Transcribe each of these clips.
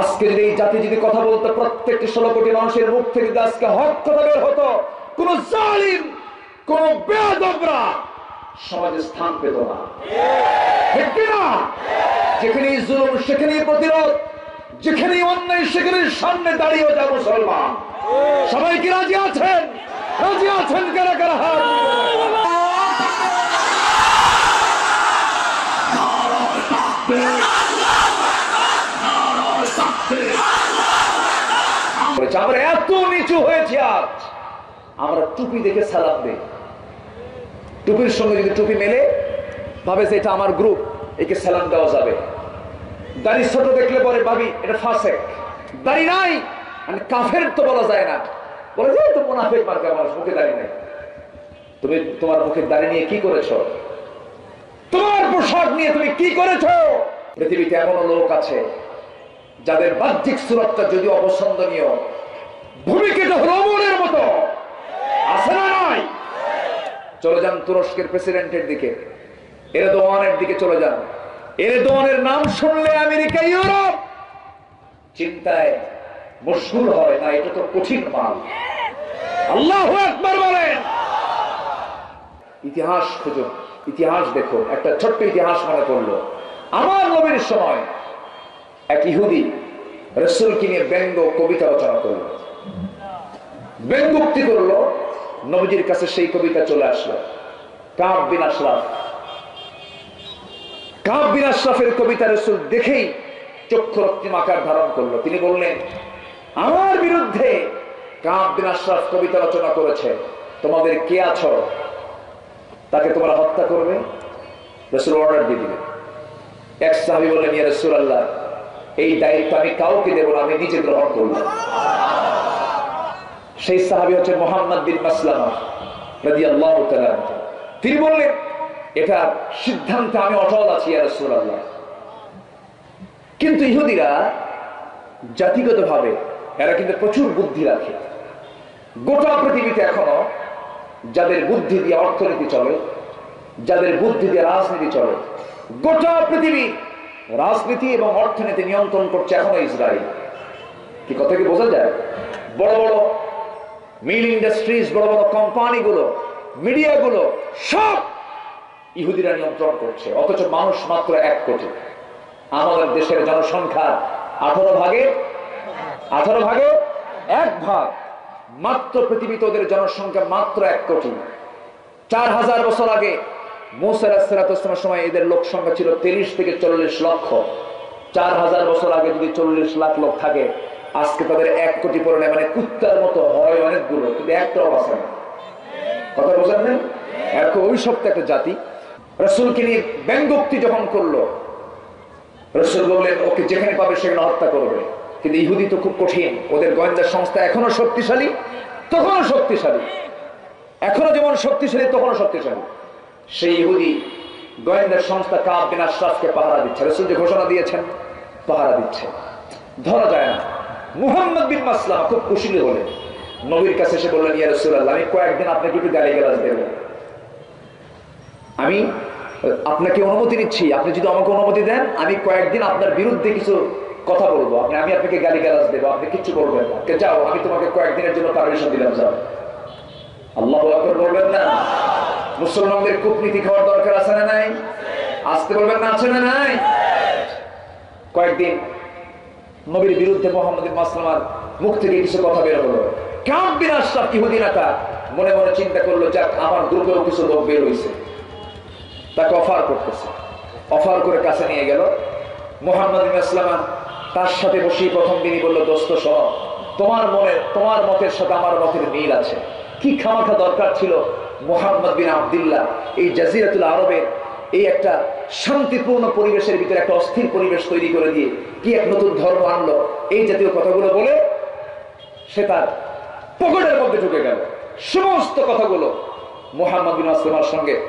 আজকে যদি এই জাতি যদি কথা বলতো, প্রত্যেকটি ষোলো কোটি মানুষের মুখ থেকে আজকে হক কথা বের হতো, কোন জালিম, কোন বেদবরা সমাজে স্থান পেত না। ঠিক না যেখানেই জুলুম, সেখানেই প্রতিরোধ, যেখানেই অন্যায় সেখানে সামনে দাঁড়িয়ে যা মুসলমান। সবাই কি রাজি আছেন? রাজি আছেন কারা কারা? হাত বলেছে, আমরা এত নিচু হয়েছি আজ। আমরা টুপি দেখে সালাম দেই। টুপির সঙ্গে যদি টুপি মেলে ভাবে যে এটা আমার গ্রুপ একে সালাম দেওয়া যাবে। দাড়ি ছোট দেখলে পরে ভাবি এটা ফাসেক দাড়ি নাই মানে কাফের তো বলা যায় না। বলে যে তো মুনাফেক মার্কা মানুষ মুখে দাড়ি নাই। তুমি তোমার মুখের দাড়ি নিয়ে কি করেছ? তোমার পোশাক নিয়ে তুমি কি করেছ? পৃথিবীতে এমন লোক আছে যাদের বাহ্যিক সুরতটা যদি অপছন্দনীয় হলো অমরের মতো। আছে না চলে যান তুরস্কের প্রেসিডেন্টের দিকে। এরদোয়ানের দিকে চলে যান। এরদোয়ানের নাম শুনলে আমেরিকা, ইউরোপ। চিন্তায় হয় না, এটা তো কঠিন মাল। আল্লাহ একবার বলেন। ইতিহাস খুঁজুন ইতিহাস দেখো। একটা ছোট্ট ইতিহাস মনে করল আমার নবীর সময় এক ইহুদি রসুলকে নিয়ে ব্যঙ্গ কবিতা রচনা করল। ব্যঙ্গোক্তি করল, নবীজির কাছে সেই কবিতা চলে আসলো। কাব আশরাফ। কাব আশরাফের কবিতা রসুল দেখেই চক্ষু রক্তিম আকার ধারণ করল। তিনি বললেন, আমার বিরুদ্ধে কাব বিন আশরাফ কবিতা রচনা করেছে। তোমাদের কে আছো? তাকে তোমরা হত্যা করবে? রসুল অর্ডার দিয়ে দিলেন। এক সাহাবি বললেন, ইয়া রসুল আল্লাহ এই দায়িত্ব আমি কাউকে দেবো না, আমি নিজে গ্রহণ করব। সেই সাহাবি হচ্ছে মোহাম্মদ বিন মাসলামা রাজি আল্লাহ তিনি বললেন, এটা সিদ্ধান্তে আমি অটল আছি কিন্তু ইহুদিরা জাতিগত ভাবে এরা কিন্তু প্রচুর বুদ্ধি রাখে। গোটা পৃথিবীতে এখনও যাদের বুদ্ধি দিয়ে অর্থনীতি চলে, যাদের বুদ্ধি দিয়ে রাজনীতি চলে, গোটা পৃথিবী রাজনীতি এবং অর্থনীতি নিয়ন্ত্রণ করছে এখনও ইসরায়েল। কি কথা কি বোঝা যায়? বড় বড় মিল ইন্ডাস্ট্রিজ বড় বড় কোম্পানিগুলো, মিডিয়াগুলো সব ইহুদিরা নিয়ন্ত্রণ করছে, অথচ মানুষ মাত্র এক কোটি। আমাদের দেশের জনসংখ্যা আঠারো ভাগে আঠারো ভাগে এক ভাগ। মাত্র পৃথিবীতে ওদের জনসংখ্যা মাত্র এক কোটি। চার হাজার বছর আগে মুসাইলামের সময় এদের লোক সংখ্যা ছিল তিরিশ থেকে চল্লিশ লক্ষ। চার হাজার বছর আগে যদি চল্লিশ লাখ লোক থাকে আজকে তাদের এক কোটি পরিণামে মানে কুত্তার মতো হয় অনেকগুলো, কিন্তু একটাও আছে না। কথা বোঝেন নেই এখন সপ্তাহ একটা জাতি রসুলকে নিয়ে ব্যঙ্গোক্তি যখন করল, রসুল বললেন, ওকে যেখানে পাবে সেখানে হত্যা করবে। কিন্তু ইহুদি তো খুব কঠিন, ওদের গোয়েন্দা সংস্থা এখনও শক্তিশালী, তখনও শক্তিশালী। এখনও যেমন শক্তিশালী, তখনও শক্তিশালী। সেই ইহুদি গোয়েন্দার সংস্থা কাব বিন আশরাফকে পাহারা দিচ্ছে। রসুল যে ঘোষণা দিয়েছেন, পাহারা দিচ্ছে। ধরা যায় না। মুহাম্মদ বিন মাসলাম খুব খুশি হলেন নবীর কাছে এসে বললেন, ইয়া রসুল আমি কয়েকদিন আপনাকে একটু গালি গালাজ দেব আমি, আপনাকে অনুমতি নিচ্ছি আপনি যদি আমাকে অনুমতি দেন, আমি কয়েকদিন আপনার বিরুদ্ধে কিছু কথা বলব। আপনি, আমি আপনাকে গালি গালাজ দেবো, আপনি কিচ্ছু করবেন না। যাও, আমি তোমাকে কয়েকদিনের জন্য পারমিশন দিলাম, যাও। আল্লাহ বলবেন না। মুসলমানদের কূটনীতি খাওয়ার দরকার আছে না নাই? আসতে বলবেন না, আছে না নাই? কয়েকদিন নবীর বিরুদ্ধে মোহাম্মদ মাসলামার মুখ থেকে কিছু কথা বের হলো। কাম বিন আশরাফ ইহুদি নেতা মনে মনে চিন্তা করল, যাক, আমার গ্রুপেও কিছু লোক বের হয়েছে তাকে অফার করতেছে। অফার করে কাছে নিয়ে গেল। মোহাম্মদ ইসলামা তার সাথে বসিয়ে প্রথম দিনই বলল, দোস্ত সহ তোমার মনে, তোমার মতের সাথে আমার মতের মিল আছে। কি খামাখা দরকার ছিল মোহাম্মদ বিন আবদুল্লাহ এই জাজিরাতুল আরবের এই একটা শান্তিপূর্ণ পরিবেশের ভিতরে একটা অস্থির পরিবেশ তৈরি করে দিয়ে কি এক নতুন ধর্ম আনলো, এই জাতীয় কথাগুলো বলে সে তার পকেটের মধ্যে ঢুকে গেল। সমস্ত কথাগুলো মোহাম্মদ আসলামার সঙ্গে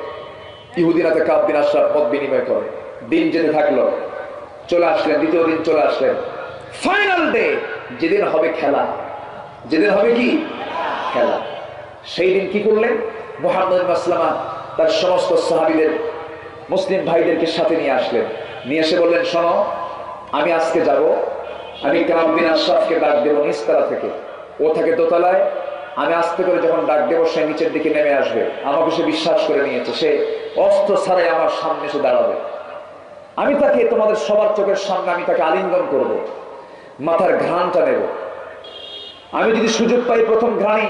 ইহুদিনাতে কাব বিন আশরাফ মত বিনিময় করে। দিন যেতে থাকল, চলে আসলেন, দ্বিতীয় দিন চলে আসলেন। ফাইনাল ডে যেদিন হবে খেলা। যেদিন হবে কি? খেলা। সেই দিন কি করলেন? মোহাম্মদ মাসলামা তার সমস্ত সাহাবিদের মুসলিম ভাইদেরকে সাথে নিয়ে আসলেন। নিয়ে এসে বললেন, শোনো, আমি আজকে যাব। আমি কামবিন আশরাফকে ডাক দেবো নিস্তারা থেকে। ও থাকে দোতলায়। আমি আস্তে করে যখন ডাক দেবো, সে নিচের দিকে নেমে আসবে। আমাকে সে বিশ্বাস করে নিয়েছে। সে অস্ত্র ছাড়াই আমার সামনে এসে দাঁড়াবে। আমি তাকে, তোমাদের সবার চোখের সামনে আমি তাকে আলিঙ্গন করব। মাথার ঘ্রাণটা নেব। আমি যদি সুযোগ পাই প্রথম ঘ্রাণী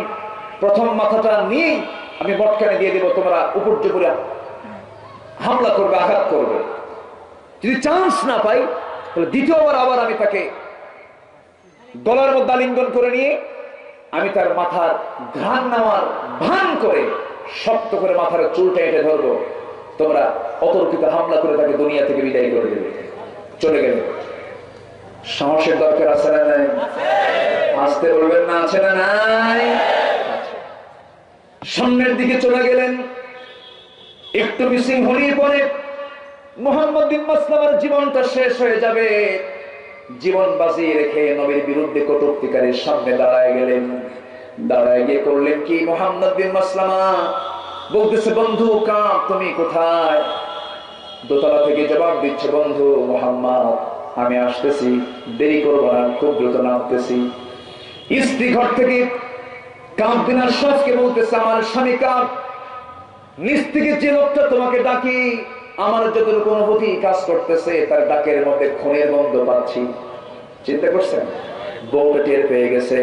প্রথম মাথাটা নিয়েই আমি বটকানে দিয়ে দেবো। তোমরা উপর্যপুরে হামলা করবে, আঘাত করবে। যদি চান্স না পাই, তাহলে দ্বিতীয়বার আবার আমি তাকে গলার মধ্যে আলিঙ্গন করে নিয়ে আমি তার মাথার ঘ্রাণ নেওয়ার ভান করে শক্ত করে মাথার চুলটা এঁটে ধরবো। তোমরা অতর্কিত হামলা করে তাকে দুনিয়া থেকে বিদায় করে দেবে। চলে গেলে। সাহসের দরকার আছে না নাই? আসতে বলবেন না, আছে না নাই? সামনের দিকে চলে গেলেন। একটু বিশৃঙ্খলির পরে মোহাম্মদ বিন মাসলামার জীবনটা শেষ হয়ে যাবে। জীবন বাজিয়ে রেখে নবীর বিরুদ্ধে কটুক্তিকারীর সামনে দাঁড়ায় গেলেন। দাঁড়ায় গিয়ে করলেন কি, মোহাম্মদ বিন মাসলামা? বলতেছে, বন্ধু কাপ তুমি কোথায়? দোতলা থেকে জবাব দিচ্ছে, বন্ধু, মোহাম্মদ, আমি আসতেছি। দেরি করব না, খুব দ্রুত নামতেছি। স্ত্রী ঘর থেকে কাপ দিনার আশ্বাসকে বলতেছে, আমার স্বামী কাপ নিচ থেকে যে লোকটা তোমাকে ডাকি, আমার যতটুকু অনুভূতি কাজ করতেছে, তার ডাকের মধ্যে খুনের গন্ধ পাচ্ছি। চিন্তা করছেন? বউটা টের পেয়ে গেছে।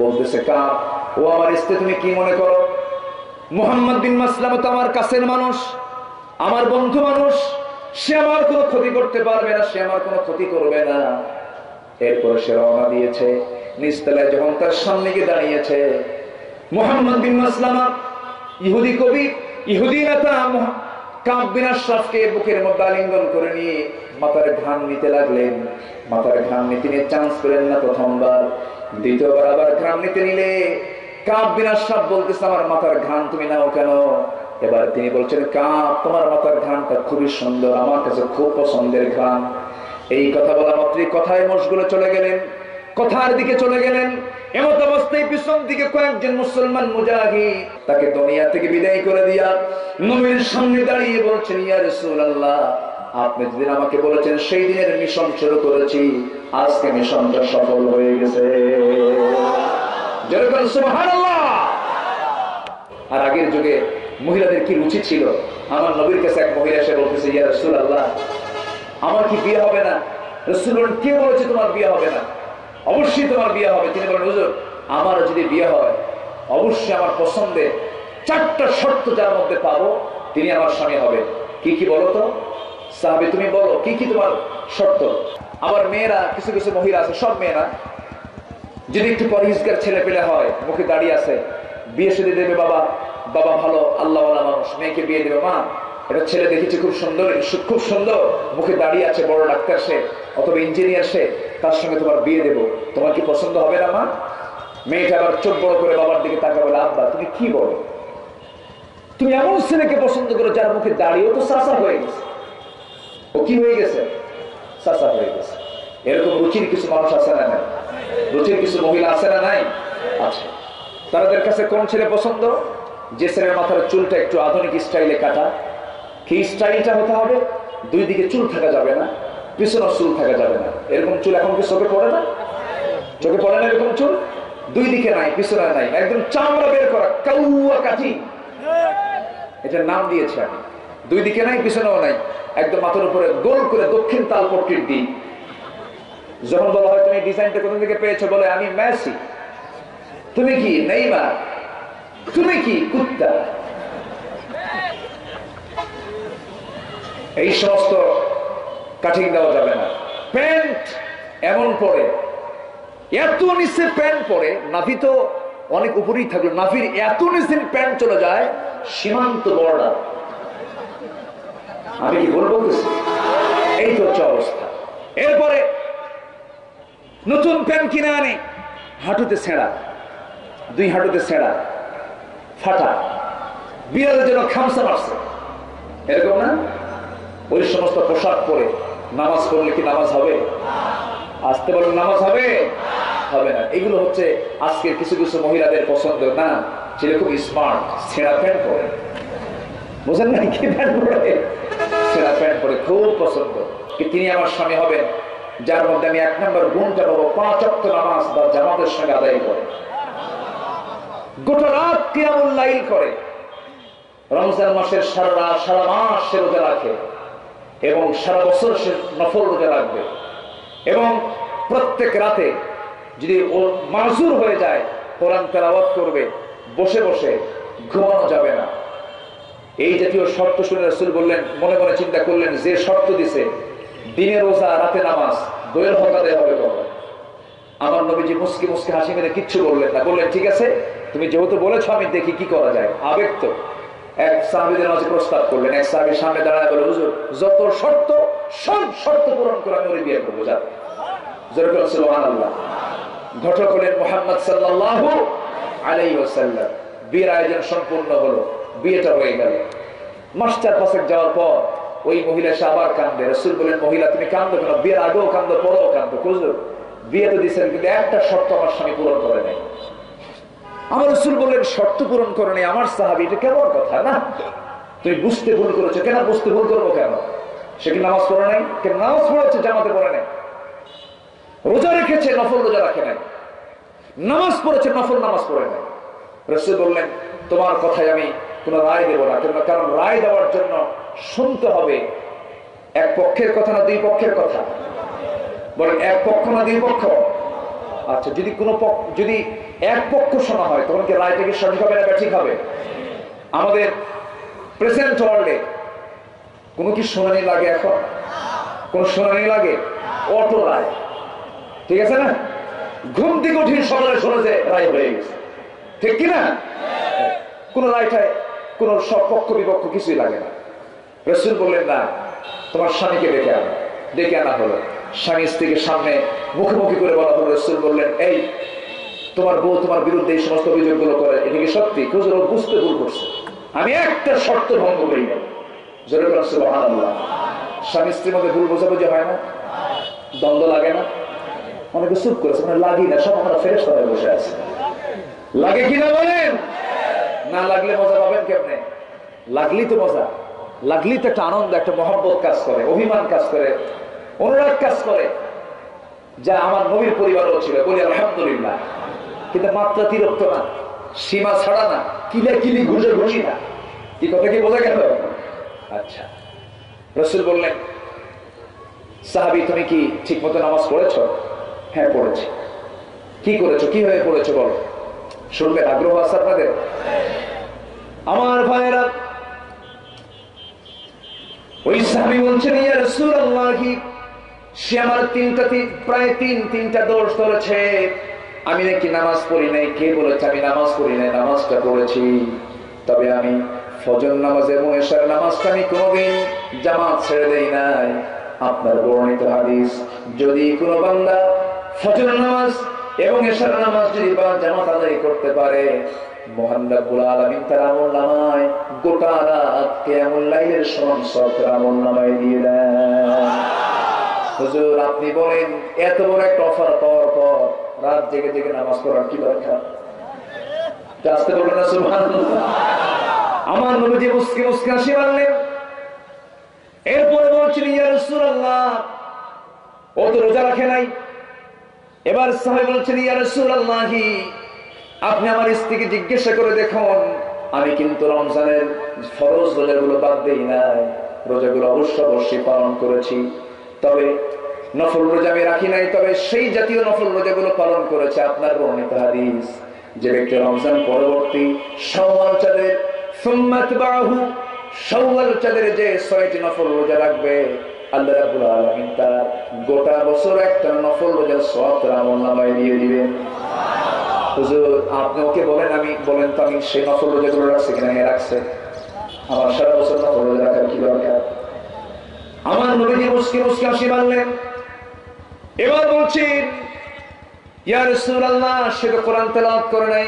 বলতেছে কাপ ও আমার স্ত্রী, তুমি কি মনে করো? মোহাম্মদ বিন মাসলাম তো আমার কাছের মানুষ, আমার বন্ধু মানুষ। সে আমার কোনো ক্ষতি করতে পারবে না, সে আমার কোনো ক্ষতি করবে না। এরপরে সে রওনা দিয়েছে নিচতলায় যখন তার সামনে গিয়ে দাঁড়িয়েছে। মোহাম্মদ বিন মাসলামা, ইহুদি কবি ইহুদি নেতা বুকের মধ্যে করে নিয়ে মাথার ঘাম নিতে লাগলেন। মাথার নিতে নিয়ে চান্স না প্রথমবার। দ্বিতীয়বার আবার নিতে নিলে বলতেছে, আমার মাথার তুমি নাও কেন? এবার তিনি বলছেন কাপ তোমার মাথার ঘামটা খুবই সুন্দর, আমার কাছে খুব পছন্দের ঘাম। এই কথা বলা মাত্রই কথায় মশগুলো চলে গেলেন। কথার দিকে চলে গেলেন। এমত অবস্থায় পিছন দিকে কয়েকজন মুসলমান মুজাহি তাকে দুনিয়া থেকে বিদায় করে দিয়া নবীর সামনে দাঁড়িয়ে বলছেন, ইয়া রাসূলুল্লাহ, আপনি যেদিন আমাকে বলেছেন, সেই দিনের মিশন শুরু করেছি। আজকে মিশনটা সফল হয়ে গেছে। যেরকম সুবহানাল্লাহ! আর আগের যুগে মহিলাদের কি রুচি ছিল? আমার নবীর কাছে এক মহিলা এসে বলতেছে, ইয়া রাসূলুল্লাহ, আমার কি বিয়ে হবে না? রাসূল বলেন কে বলেছে তোমার বিয়ে হবে না? অবশ্যই তোমার বিয়ে হবে। তিনি বলেন, হুজুর আমার যদি বিয়ে হয়, অবশ্যই আমার পছন্দে চারটা শর্ত যার মধ্যে পাবো, তিনি আমার স্বামী হবে। কি কি বলো তো? সাহাবি, তুমি বলো, কি কি তোমার শর্ত? আমার মেয়েরা, কিছু কিছু মহিলা আছে, সব মেয়েরা, যদি একটু পরহিজগার ছেলে পেলে হয়, মুখে দাঁড়িয়ে আছে, বিয়ে শুধু দেবে বাবা বাবা ভালো আল্লাহ মানুষ, মেয়েকে বিয়ে দেবে মা এটা ছেলে দেখেছি খুব সুন্দর খুব সুন্দর। মুখে দাঁড়িয়ে আছে, বড় ডাক্তার সে, অথবা ইঞ্জিনিয়ার সে। তার সঙ্গে তোমার বিয়ে দেবো। তোমার কি পছন্দ হবে না, মা? মেয়েটা আবার চোখ বড় করে বাবার দিকে তাকা বলে, আব্বা, তুমি কি বলো? তুমি এমন ছেলেকে পছন্দ করো যার মুখে দাঁড়িয়েও তো সাসা হয়ে গেছে। ও কি হয়ে গেছে? সাসা হয়ে গেছে। এরকম রুচির কিছু মানুষ আছে না নাই? রুচির কিছু মহিলা আছে না নাই? আছে। তাদের কাছে কোন ছেলে পছন্দ? যে ছেলের মাথার চুলটা একটু আধুনিক স্টাইলে কাটা কি স্টাইলটা হতে হবে, দুই দিকে চুল থাকা যাবে না, পিছনের চুল থাকা যাবে না। এরকম চুল এখন কি চোখে পড়ে না? চোখে পড়ে না এরকম চুল? দুই দিকে নাই, পিছনে নাই, একদম চামড়া বের করা, কাউয়া কাঠি। এটার নাম দিয়েছে আমি। দুই দিকে নাই, পিছনেও নাই, একদম মাথার উপরে গোল করে দক্ষিণ তাল পট্টির দিক যখন বলা হয়, তুমি ডিজাইনটা কোথা থেকে পেয়েছ? বলে, আমি ম্যাসি তুমি কি নেইমা তুমি কি, কুত্তা? এই সমস্ত কাঠিং দেওয়া যাবে না। প্যান্ট এমন পরে, এত নিচে প্যান্ট পরে, নাভি তো অনেক উপরেই থাকল, নাভির এত নিচে প্যান্ট চলে যায়, সীমান্ত বর্ডার আমি কি বলব এই তো হচ্ছে অবস্থা। এরপরে নতুন প্যান্ট কিনে আনে, হাঁটুতে ছেঁড়া, দুই হাঁটুতে ছেঁড়া, ফাটা। বিড়ালের জন্য খামসা মারছে। এরকম না? ওই সমস্ত পোশাক পরে নামাজ পড়লে কি নামাজ হবে? আসতে বলেন, নামাজ হবে? হবে না। এগুলো হচ্ছে আজকের কিছু কিছু মহিলাদের পছন্দ। না, ছেলে খুব স্মার্ট ছেঁড়া প্যান্ট পরে। বুঝেন না কি প্যান্ট পরে? ছেঁড়া প্যান্ট পরে খুব পছন্দ। কি তিনি আমার স্বামী হবেন? যার মধ্যে আমি এক নম্বর গুণটা পাবো পাঁচ অক্ট নামাজ বা জামাতের সঙ্গে আদায় করে। গোটা রাত কিয়ামুল লাইল করে। রমজান মাসের সারা রাত, সারা মাস সে রোজা রাখে। এবং সারা বছর সে নফল রোজা রাখবে। এবং প্রত্যেক রাতে যদি ও মাজুর হয়ে যায়, কোরআন তেলাওয়াত করবে, বসে বসে ঘুমানো যাবে না। এই জাতীয় শর্ত শুনে রসুল বললেন, মনে মনে চিন্তা করলেন, যে শর্ত দিছে, দিনে রোজা, রাতে নামাজ দোয়ের হকা দেওয়া হবে কখন আমার নবীজি মুসকি মুসকি হাসি মেরে কিচ্ছু বললেন না। বললেন, ঠিক আছে, তুমি যেহেতু বলেছ, আমি দেখি কি করা যায়। আবেগ তো। এক সাহাবিদের মাঝে প্রস্তাব করলেন, এক সাহাবির সামনে দাঁড়ায় বলে, হুজুর, যত শর্ত, সব শর্ত পূরণ করে আমি বিয়ে করব যা যেরকম সুবহানাল্লাহ। ঘটক হলেন মোহাম্মদ আলাইহি ওয়াসাল্লাম। বিয়ের আয়োজন সম্পূর্ণ হলো, বিয়েটা হয়ে গেল। মাস চার পাঁচেক যাওয়ার পর ওই মহিলা এসে আবার কান্দে। রসুল বলেন মহিলা, তুমি কান্দো কেন? বিয়ের আগেও কান্দো, পরেও কান্দো। বুঝলো বিয়ে তো দিচ্ছেন কিন্তু একটা শর্ত আমার স্বামী পূরণ করে নাই। আমার রসুল বললেন, শর্ত পূরণ করে নেই আমার সাহাবি, এটা কেমন কথা, না? তুমি বুঝতে ভুল করেছ, কেন বুঝতে ভুল করব কেন? সে কি নামাজ পড়ে নাই? কেন নামাজ পড়েছে, জামাতে পড়ে নাই? রোজা রেখেছে, নফল রোজা রাখে নাই। নামাজ পড়েছে, নফল নামাজ পড়ে নাই। রসুল বললেন, তোমার কথায় আমি কোন রায় দেবো না কেন কারণ রায় দেওয়ার জন্য শুনতে হবে। এক পক্ষের কথা না দুই পক্ষের কথা? বলেন এক পক্ষ না দুই পক্ষ? আচ্ছা যদি কোনো যদি এক পক্ষ শোনা হয়, তখন কি রায়টা কি সঠিক হবে না ব্যাঠিক হবে? আমাদের প্রেসেন্ট ওয়ার্ল্ডে কোনো কি শুনানি লাগে এখন? কোন শুনানি লাগে? অটো রায়। ঠিক আছে না? ঘুম থেকে উঠি সকালে শুনেছে রায় হয়ে গেছে। ঠিক কিনা কোন রায়টায় কোন সব পক্ষ বিপক্ষ কিছুই লাগে না। রসুল বললেন, না, তোমার স্বামীকে ডেকে আনা। ডেকে আনা হলো। স্বামী স্ত্রীকে সামনে মুখোমুখি করে বলা হলো, রসুল বললেন, এই, তোমার বউ তোমার বিরুদ্ধে এই সমস্ত অভিযোগগুলো করে। এটা কি সত্যি? খুঁজে বুঝতে ভুল করছে। আমি একটা শর্ত ভঙ্গ করি স্বামী স্ত্রীর মধ্যে ভুল বোঝাবুঝি হয় না। দ্বন্দ্ব লাগে না। অনেকে চুপ করেছে মানে লাগি না, সব আমরা ফেরেস বসে আছে লাগে কিনা বলেন? না লাগলে মজা পাবেন কেমনে? লাগলি তো মজা। লাগলি তো একটা আনন্দ, একটা মহব্বত কাজ করে, অভিমান কাজ করে। অনুরাগ কাজ করে যা আমার নবীর পরিবারও ছিল, বলি আলহামদুলিল্লাহ। কিন্তু মাত্রা তিরক্ত না, সীমা ছাড়া না, কিলে কিলি ঘুষে ঘুষি না। কি কথা কি বোঝা গেল? আচ্ছা রসুল বললেন, সাহাবি, তুমি কি ঠিক মতো নামাজ পড়েছ? হ্যাঁ পড়েছি। কি করেছ? কি হয়ে পড়েছো বলো? শুনবেন, আগ্রহ আছে আপনাদের? আমার ভাইয়েরা, ওই সাহাবি বলছেন, ইয়া রাসূলুল্লাহি সে আমার তিনটা প্রায় তিন তিনটা দোষ ধরেছে। আমি নাকি নামাজ পড়ি নাই। কে বলেছে আমি নামাজ পড়ি নাই? নামাজটা পড়েছি। তবে আমি ফজর নামাজ এবং এশার নামাজটা আমি কোনোদিন জামাত ছেড়ে দেই নাই। আপনার বর্ণিত হাদিস, যদি কোনো বান্দা ফজর নামাজ এবং এশার নামাজ যদি বা জামাত আদায় করতে পারে, মহান নামায়, গোটা রাত কিয়ামুল লাইলের সমান সব আমল নামায় দিয়ে দেন। হুজুর, আপনি বলেন, এত বড় একটা অফার পাওয়ার পর রাত জেগে জেগে নামাজ পড়ার কি দরকার? আসতে বলবেন না, সুবহানাল্লাহ। আমার নবীজি মুসকি মুসকি হাসি মারলেন। এরপরে বলছেন ইয়া রাসূলুল্লাহ, ও তো রোজা রাখে নাই। এবার সাহেব বলছেন, ইয়া রাসূলুল্লাহি, আপনি আমার স্ত্রীকে জিজ্ঞাসা করে দেখুন। আমি কিন্তু রমজানের ফরজ রোজাগুলো বাদ দেই নাই। রোজাগুলো অবশ্য অবশ্যই পালন করেছি। তবে নফল রোজা আমি রাখি নাই, তবে সেই জাতীয় নফল রোজাগুলো পালন করেছে আপনার বর্ণিত হাদিস। যে ব্যক্তি রমজান পরবর্তী সওয়াল চাঁদের সুম্মাত বাহু সওয়াল চাঁদের যে ছয়টি নফল রোজা রাখবে, আল্লাহ রাব্বুল আলামিন তার গোটা বছর একটা নফল রোজার সওয়াব তার আমলনামায় দিয়ে দিবেন। হুজুর, আপনি ওকে বলেন, আমি, বলেন তো আমি সেই নফল রোজাগুলো রাখছি কিনা? হ্যাঁ রাখছে। আমার সারা বছর নফল রোজা রাখার কি দরকার? আমার নবীজি মুসকি মুসকি হাসি মারলেন এবার বলছেন ইয়া রাসূলুল্লাহ, সে তো কোরআন তেলাওয়াত করে নাই।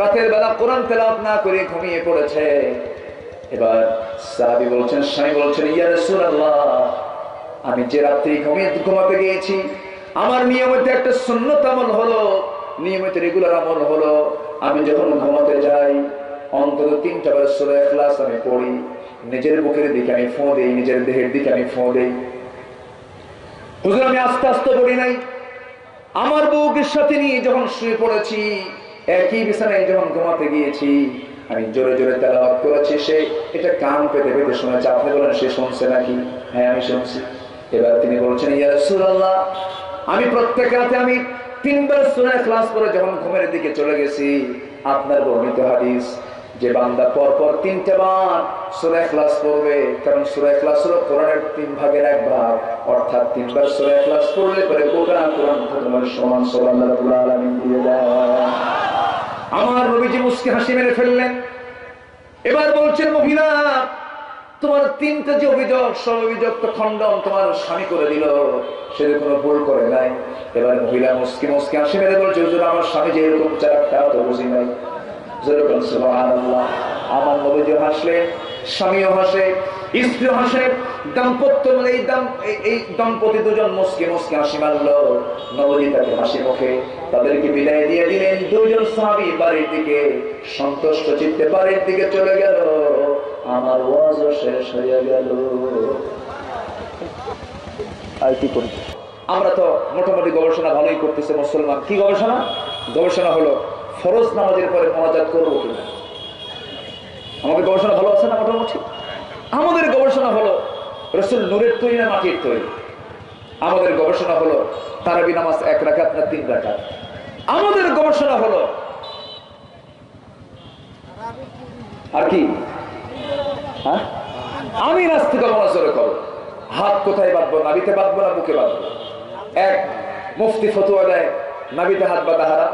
রাতের বেলা কোরআন তেলাওয়াত না করে ঘুমিয়ে পড়েছে। এবার সাহাবী বলছেন, স্বামী বলছেন, ইয়া রাসূলুল্লাহ, আমি যে রাত্রি ঘুমিয়ে ঘুমাতে গিয়েছি, আমার নিয়মিত একটা সুন্নত আমল হলো, নিয়মিত রেগুলার আমল হলো, আমি যখন ঘুমাতে যাই, অন্তত তিনটা বার সুরা ইখলাস আমি পড়ি, নিজের বুকের দিকে আমি ফোঁ দেই, নিজের দেহের দিকে আমি ফোঁ দেই। হুজুর, আমি আস্তে আস্তে পড়ি নাই। আমার বউকে সাথে নিয়ে যখন শুয়ে পড়েছি, একই বিছানায় যখন ঘুমাতে গিয়েছি, আমি জোরে জোরে তেলাওয়াত করেছি, সে এটা কান পেতে পেতে শুনেছে আপনি বলেন, সে শুনছে নাকি? হ্যাঁ আমি শুনছি। এবার তিনি বলছেন, ইয়া রাসূলুল্লাহ, আমি প্রত্যেক রাতে আমি তিনবার সূরা ক্লাস করে যখন ঘুমের দিকে চলে গেছি, আপনার বর্ণিত হাদিস যে বান্দা পর পর তিনটে বার সূরা ইখলাস পড়বে, কারণ সূরা ইখলাস হলো কোরআনের তিন ভাগের এক ভাগ। অর্থাৎ তিনবার সূরা ইখলাস পড়লে পরে গোটা কোরআন খতমের সমান সুবহানাল্লাহ রাব্বুল আলামিন দিয়ে দেয়। আমার নবীজি মুস্কি হাসি মেরে ফেললেন। এবার বলছেন, মহিলা, তোমার তিনটা যে অভিযোগ, সব অভিযোগ তো খণ্ডন, তোমার স্বামী করে দিল। সে কোনো ভুল করে নাই। এবার মহিলা মুস্কি মুস্কি হাসি মেরে বলছে আমার স্বামী যে এরকম চারাকটা তো বুঝি নাই। আমার নবীজি হাসলেন স্বামীও হাসে, স্ত্রীও হাসে, দাম্পত্য মানে এই দাম এই- দম্পতি দুজন মুসকে মুসকে হাসি মারলো নবজি তাকে হাসি মুখে তাদেরকে বিদায় দিয়ে দিলেন। দুজন বাড়ির দিকে সন্তুষ্ট চিত্তে বাড়ির দিকে চলে গেল। আমার ওয়াজও শেষ হয়ে গেল। আর কি করি আমরা তো মোটামুটি গবেষণা ভালোই করতেছে মুসলমান। কি গবেষণা? গবেষণা হলো ফরজ নামাজের পরে মনাজাত করব কিনা? আমাদের গবেষণা ভালো আছে না মোটামুটি? আমাদের গবেষণা হলো, রসুল নূরের তৈরি না মাটির তৈরি? আমাদের গবেষণা হলো, তারাবি নামাজ এক রাখাত না তিন রাখাত আমাদের গবেষণা হলো, আর কি? হ্যাঁ? আমি নাস্তিক মনোজরে করো হাত কোথায় বাঁধবো নাবিতে বাঁধবো না বুকে বাঁধবো? এক, মুফতি ফতুয়া দেয় নাবিতে হাত বাঁধা হারাম।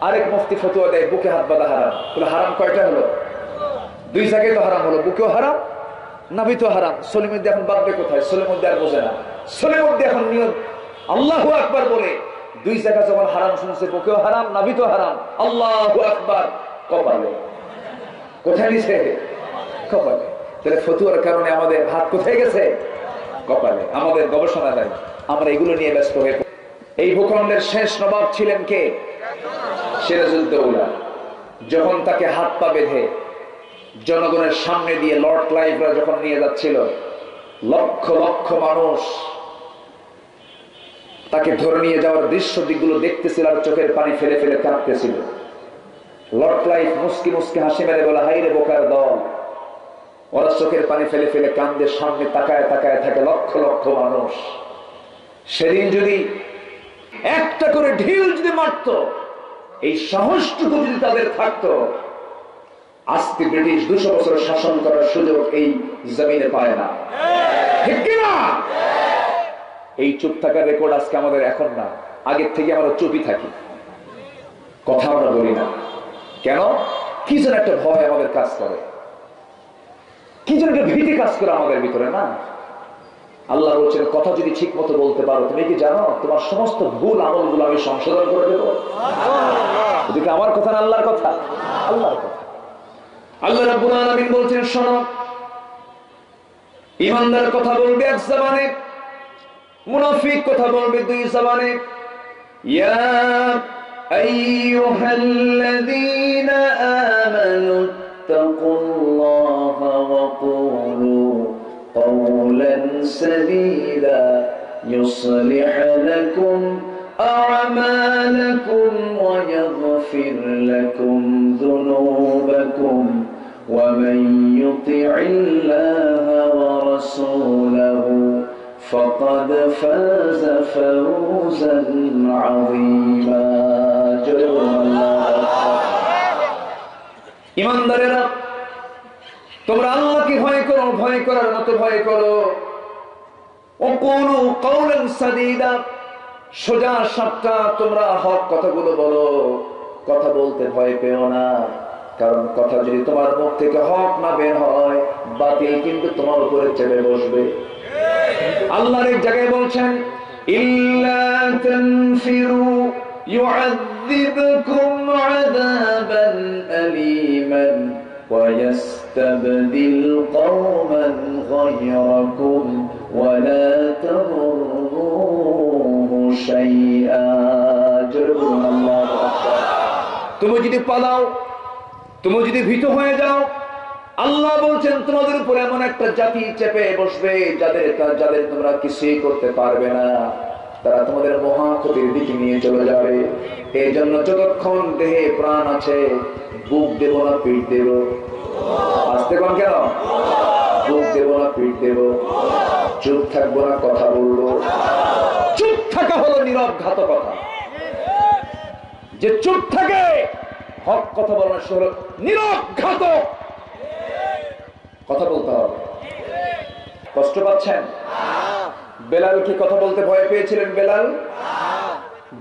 আরেক মুফতি ফতুয়া দেয়, বুকে হাত বাঁধা হারাম। তাহলে হারাম কয়টা হলো? দুই জায়গায় তো হারাম হলো, বুকেও হারাম নাবিতেও হারাম। সলিমুদ্দি এখন বাঁধবে কোথায়? সলিমুদ্দি আর বোঝে না। সলিমুদ্দি এখন নিয়ম আল্লাহ আকবার বলে, দুই জায়গা যখন হারাম শুনছে, বুকেও হারাম নাবিতেও হারাম। আল্লাহ আকবার কপালে। কোথায় নিছে? কপালে। তাহলে ফতুয়ার কারণে আমাদের হাত কোথায় গেছে? কপালে। আমাদের গবেষণা নাই আমরা এগুলো নিয়ে ব্যস্ত হয়ে এই ভূখণ্ডের শেষ নবাব ছিলেন কে? সিরাজউদ্দৌলা যখন তাকে হাত পা বেঁধে জনগণের সামনে দিয়ে লর্ড ক্লাইভরা যখন নিয়ে যাচ্ছিল, লক্ষ লক্ষ মানুষ তাকে ধরে নিয়ে যাওয়ার দৃশ্য দিকগুলো দেখতেছিল আর চোখের পানি ফেলে ফেলে কাঁদতেছিল। লর্ড ক্লাইভ মুসকি মুসকি হাসি মেরে বলে হাইরে বোকার দল। ওরা চোখের পানি ফেলে ফেলে কান্দে, সামনে তাকায় তাকায় থাকে লক্ষ লক্ষ মানুষ। সেদিন যদি একটা করে ঢিল যদি মারত এই সাহসটুকু যদি তাদের থাকতো, আজকে ব্রিটিশ দুশো বছর শাসন করার সুযোগ এই জমিনে পায় না। এই চুপ থাকার রেকর্ড আজকে আমাদের এখন না, আগের থেকে আমরা চুপই থাকি। কথা আমরা বলি না। কেন? কি যেন একটা ভয় আমাদের কাজ করে। কি যেন একটা ভীতি কাজ করে আমাদের ভিতরে, না? আল্লাহ বলছেন কথা যদি ঠিক মতো বলতে পারো তুমি কি জানো? তোমার সমস্ত ভুল আমলগুলো আমি সংশোধন করে দেবো? এদিকে আমার কথা না আল্লাহর কথা? আল্লাহর কথা। আল্লাহ রাব্বুল আলামিন বলছেন শোনো ইমানদার কথা বলবে এক জবানে মুনাফিক কথা বলবে দুই জবানে। ইয়া আইয়ুহাল্লাযীনা আমানু তাকুল্লাহা ওয়া কুলু قولا سديدا يصلح لكم أعمالكم ويغفر لكم ذنوبكم ومن يطع الله ورسوله فقد فاز فوزا عظيما. جل الله إمام دريرا তোমরা আল্লাহকে ভয় করো ভয় করার মতো ভয় করো ও কোন কৌলেন সাদিদা সোজা সাপটা তোমরা হক কথাগুলো বলো কথা বলতে ভয় পেও না কারণ কথা যদি তোমার মুখ থেকে হক না বের হয় বাতিল কিন্তু তোমার উপরে চেপে বসবে আল্লাহর এক জায়গায় বলছেন ইল্লা তানফিরু يعذبكم عذابا أليما ويستبدل قوما غيركم ولا تضروه شيئا جربوا الله أكبر তুমি যদি পালাও তুমি যদি ভীত হয়ে যাও আল্লাহ বলছেন তোমাদের উপর এমন একটা জাতি চেপে বসবে যাদের যাদের তোমরা কিছুই করতে পারবে না তারা তোমাদের মহা ক্ষতির দিকে নিয়ে চলে যাবে এই জন্য যতক্ষণ দেহে প্রাণ আছে বুক দেব না পিঠ দেব আসতে কোন কেন? বুক দেব না, পিঠ দেব। চুপ থাকব না, কথা বলব। চুপ থাকা হলো নীরব ঘাতকতা যে চুপ থাকে, হক কথা বলার হলো নীরব ঘাতক কথা বলতে হবে। কষ্ট পাচ্ছেন? বেলাল কি কথা বলতে ভয় পেয়েছিলেন, বেলাল?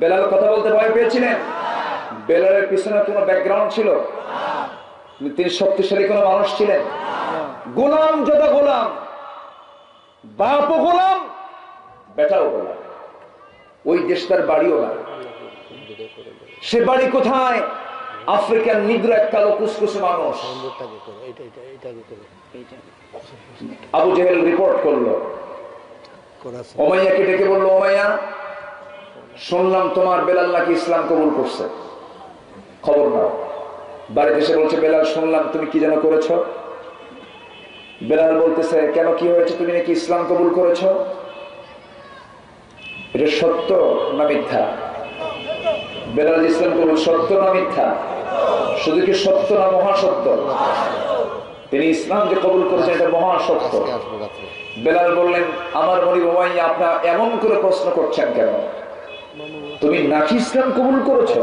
বেলাল কথা বলতে ভয় পেয়েছিলেন? বেলালের পিছনে কোনো ব্যাকগ্রাউন্ড ছিল? তিনি শক্তিশালী কোনো মানুষ ছিলেন। গোলাম যত গোলাম, বাপও গোলাম, বেটাও গোলাম। ওই দেশ তার বাড়িও না। সে বাড়ি কোথায়? আফ্রিকার নিগ্র এক কালো কুসকুসে মানুষ। আবু জেহেল রিপোর্ট করল। ওমাইয়াকে ডেকে বলল, ওমাইয়া, শুনলাম তোমার বেলাল নাকি ইসলাম কবুল করছে। খবর নাও। বাড়িতে এসে বলছে, বেলাল, শুনলাম তুমি কি যেন করেছ। বেলাল বলতেছে, কেন কি হয়েছে? তুমি নাকি ইসলাম কবুল করেছ? এটা সত্য না মিথ্যা? বেলাল ইসলাম কবুল, সত্য না মিথ্যা? শুধু কি সত্য না মহাসত্য তিনি ইসলাম যে কবুল করেছেন, এটা মহাসত্য বেলাল বললেন, আমার মনি বাবাই আপনার এমন করে প্রশ্ন করছেন কেন? তুমি নাকি ইসলাম কবুল করেছ?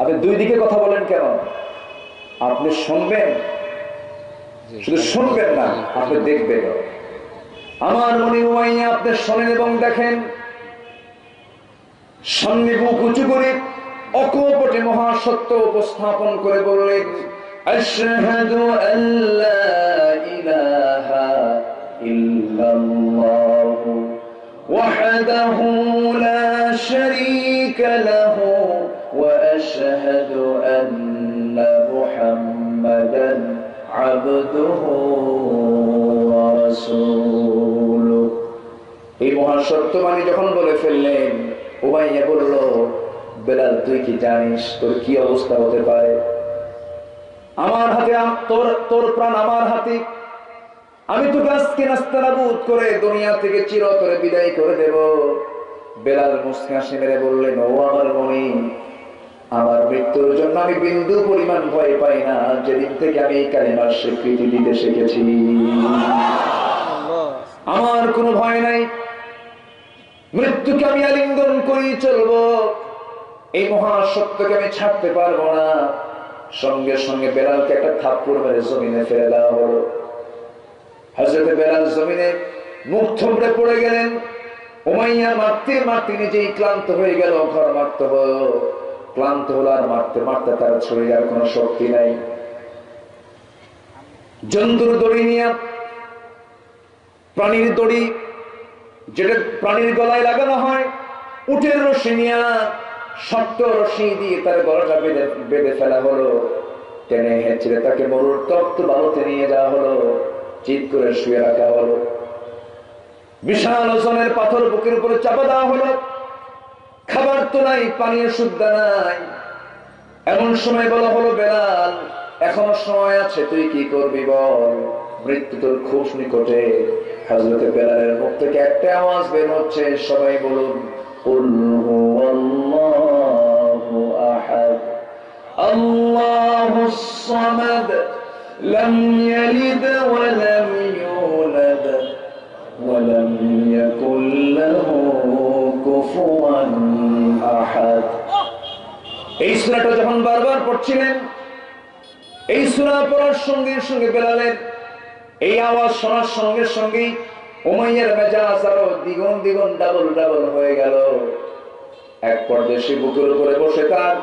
আপনি দুই দিকে কথা বলেন কেন? আর আপনি শুনবেন? শুধু শুনবেন না আপনি দেখবেন। আমার মনে হয় আপনি শোনেন এবং দেখেন সামনে বুক উঁচু করে অকপটে মহাসত্য উপস্থাপন করে বললেন محمدا عبده ورسوله এই মহাসত্য মানে যখন বলে ফেললেন উমাইয়া বলল বেলাল তুই কি জানিস তোর কি অবস্থা হতে পারে আমার হাতে তোর তোর প্রাণ আমার হাতে আমি তো গাছকে নাস্তানাবুদ করে দুনিয়া থেকে চিরতরে বিদায় করে দেব বেলাল মুসকাশি মেরে বললেন ও আমার মনি আমার মৃত্যুর জন্য আমি বিন্দু পরিমাণ ভয় পাই না। যেদিন থেকে আমি কালিমার স্বীকৃতি দিতে শিখেছি। আমার কোনো ভয় নাই। মৃত্যুকে আমি আলিঙ্গন করি চলবো। এই মহাসত্যকে আমি ছাড়তে পারব না। সঙ্গে সঙ্গে বেলালকে একটা থাপ্পুর মেরে জমিনে ফেলে দেওয়া হলো। হজরতে বেলাল জমিনে মুখ থমড়ে পড়ে গেলেন। ওমাইয়া মারতে মারতে নিজেই ক্লান্ত হয়ে গেল, ঘর মারতে হলো। ক্লান্ত হলো আর মারতে মারতে তার শরীরের কোনো শক্তি নাই। জন্তুর দড়ি নিয়ে, প্রাণীর দড়ি যেটা প্রাণীর গলায় লাগানো হয় উঠের রশি নিয়ে শক্ত রশি দিয়ে তার গলাটা বেঁধে বেঁধে ফেলা হলো। টেনে হেঁচড়ে তাকে মরুর তপ্ত বালুতে নিয়ে যাওয়া হলো চিত করে শুয়ে রাখা হলো। বিশাল ওজনের পাথর বুকের উপরে চাপা দেওয়া হলো। খাবার তো নাই পানীয় শুদ্ধা নাই এমন সময় বলা হলো বেলাল এখনো সময় আছে তুই কি করবি বল মৃত্যু তোর খুব নিকটে হাজরতে বেলালের মুখ থেকে একটা আওয়াজ বের হচ্ছে সবাই বলুন قل هو الله أحد الله الصمد لم يلد ولم يولد ولم يكن له এই যখন বারবার পড়ছিলেন, এই পড়ার সঙ্গে সঙ্গে এই আওয়াজ শোনার সঙ্গে সঙ্গেই উমাইয়ের মেজাজ আরও দ্বিগুণ দ্বিগুণ ডাবল ডাবল হয়ে গেল। এক পর্যায়ে সে বুকের উপরে বসে তার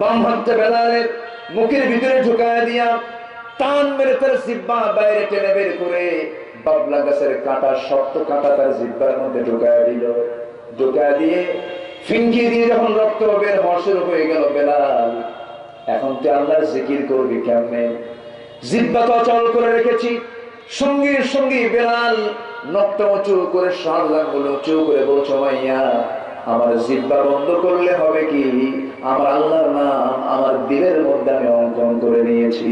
বাম হাতটা বেলালের মুখের ভিতরে ঢুকায় দিয়া টান মেরে তার জিব্বা বাইরে টেনে বের করে বাবলা গাছের কাঁটা, শক্ত কাঁটা তার জিব্বার মধ্যে ঢুকায় দিল। ঢুকায় দিয়ে ফিঙ্গি দিয়ে যখন রক্ত বের হওয়া শুরু হয়ে গেল বেলাল এখন তুই আল্লাহর জিকির করবি কেমনে জিব্বা তো অচল করে রেখেছি সঙ্গে সঙ্গে বেলাল নখটা উঁচু করে সারলাম গুলো উঁচু করে বলছো মাইয়া আমার জিব্বা বন্ধ করলে হবে কি আমার আল্লাহর নাম আমার দিলের মধ্যে আমি অঙ্কন করে নিয়েছি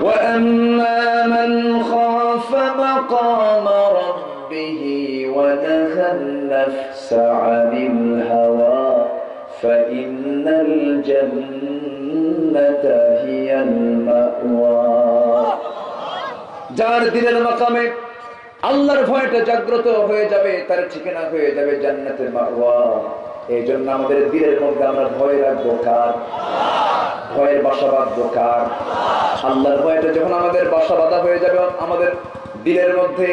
وأما من خاف مقام ربه ونهى النفس عن الهوى فإن الجنة هي المأوى যার দিনের মাকামে আল্লাহর ভয়টা জাগ্রত হয়ে যাবে তার ঠিকানা হয়ে যাবে জান্নাতের মাওয়া এই জন্য আমাদের দিলের মধ্যে আমরা ভয় রাখবো কার ভয়ের বাসা বাঁধবো কার আল্লাহর ভয়টা যখন আমাদের বাসা বাঁধা হয়ে যাবে আমাদের দিলের মধ্যে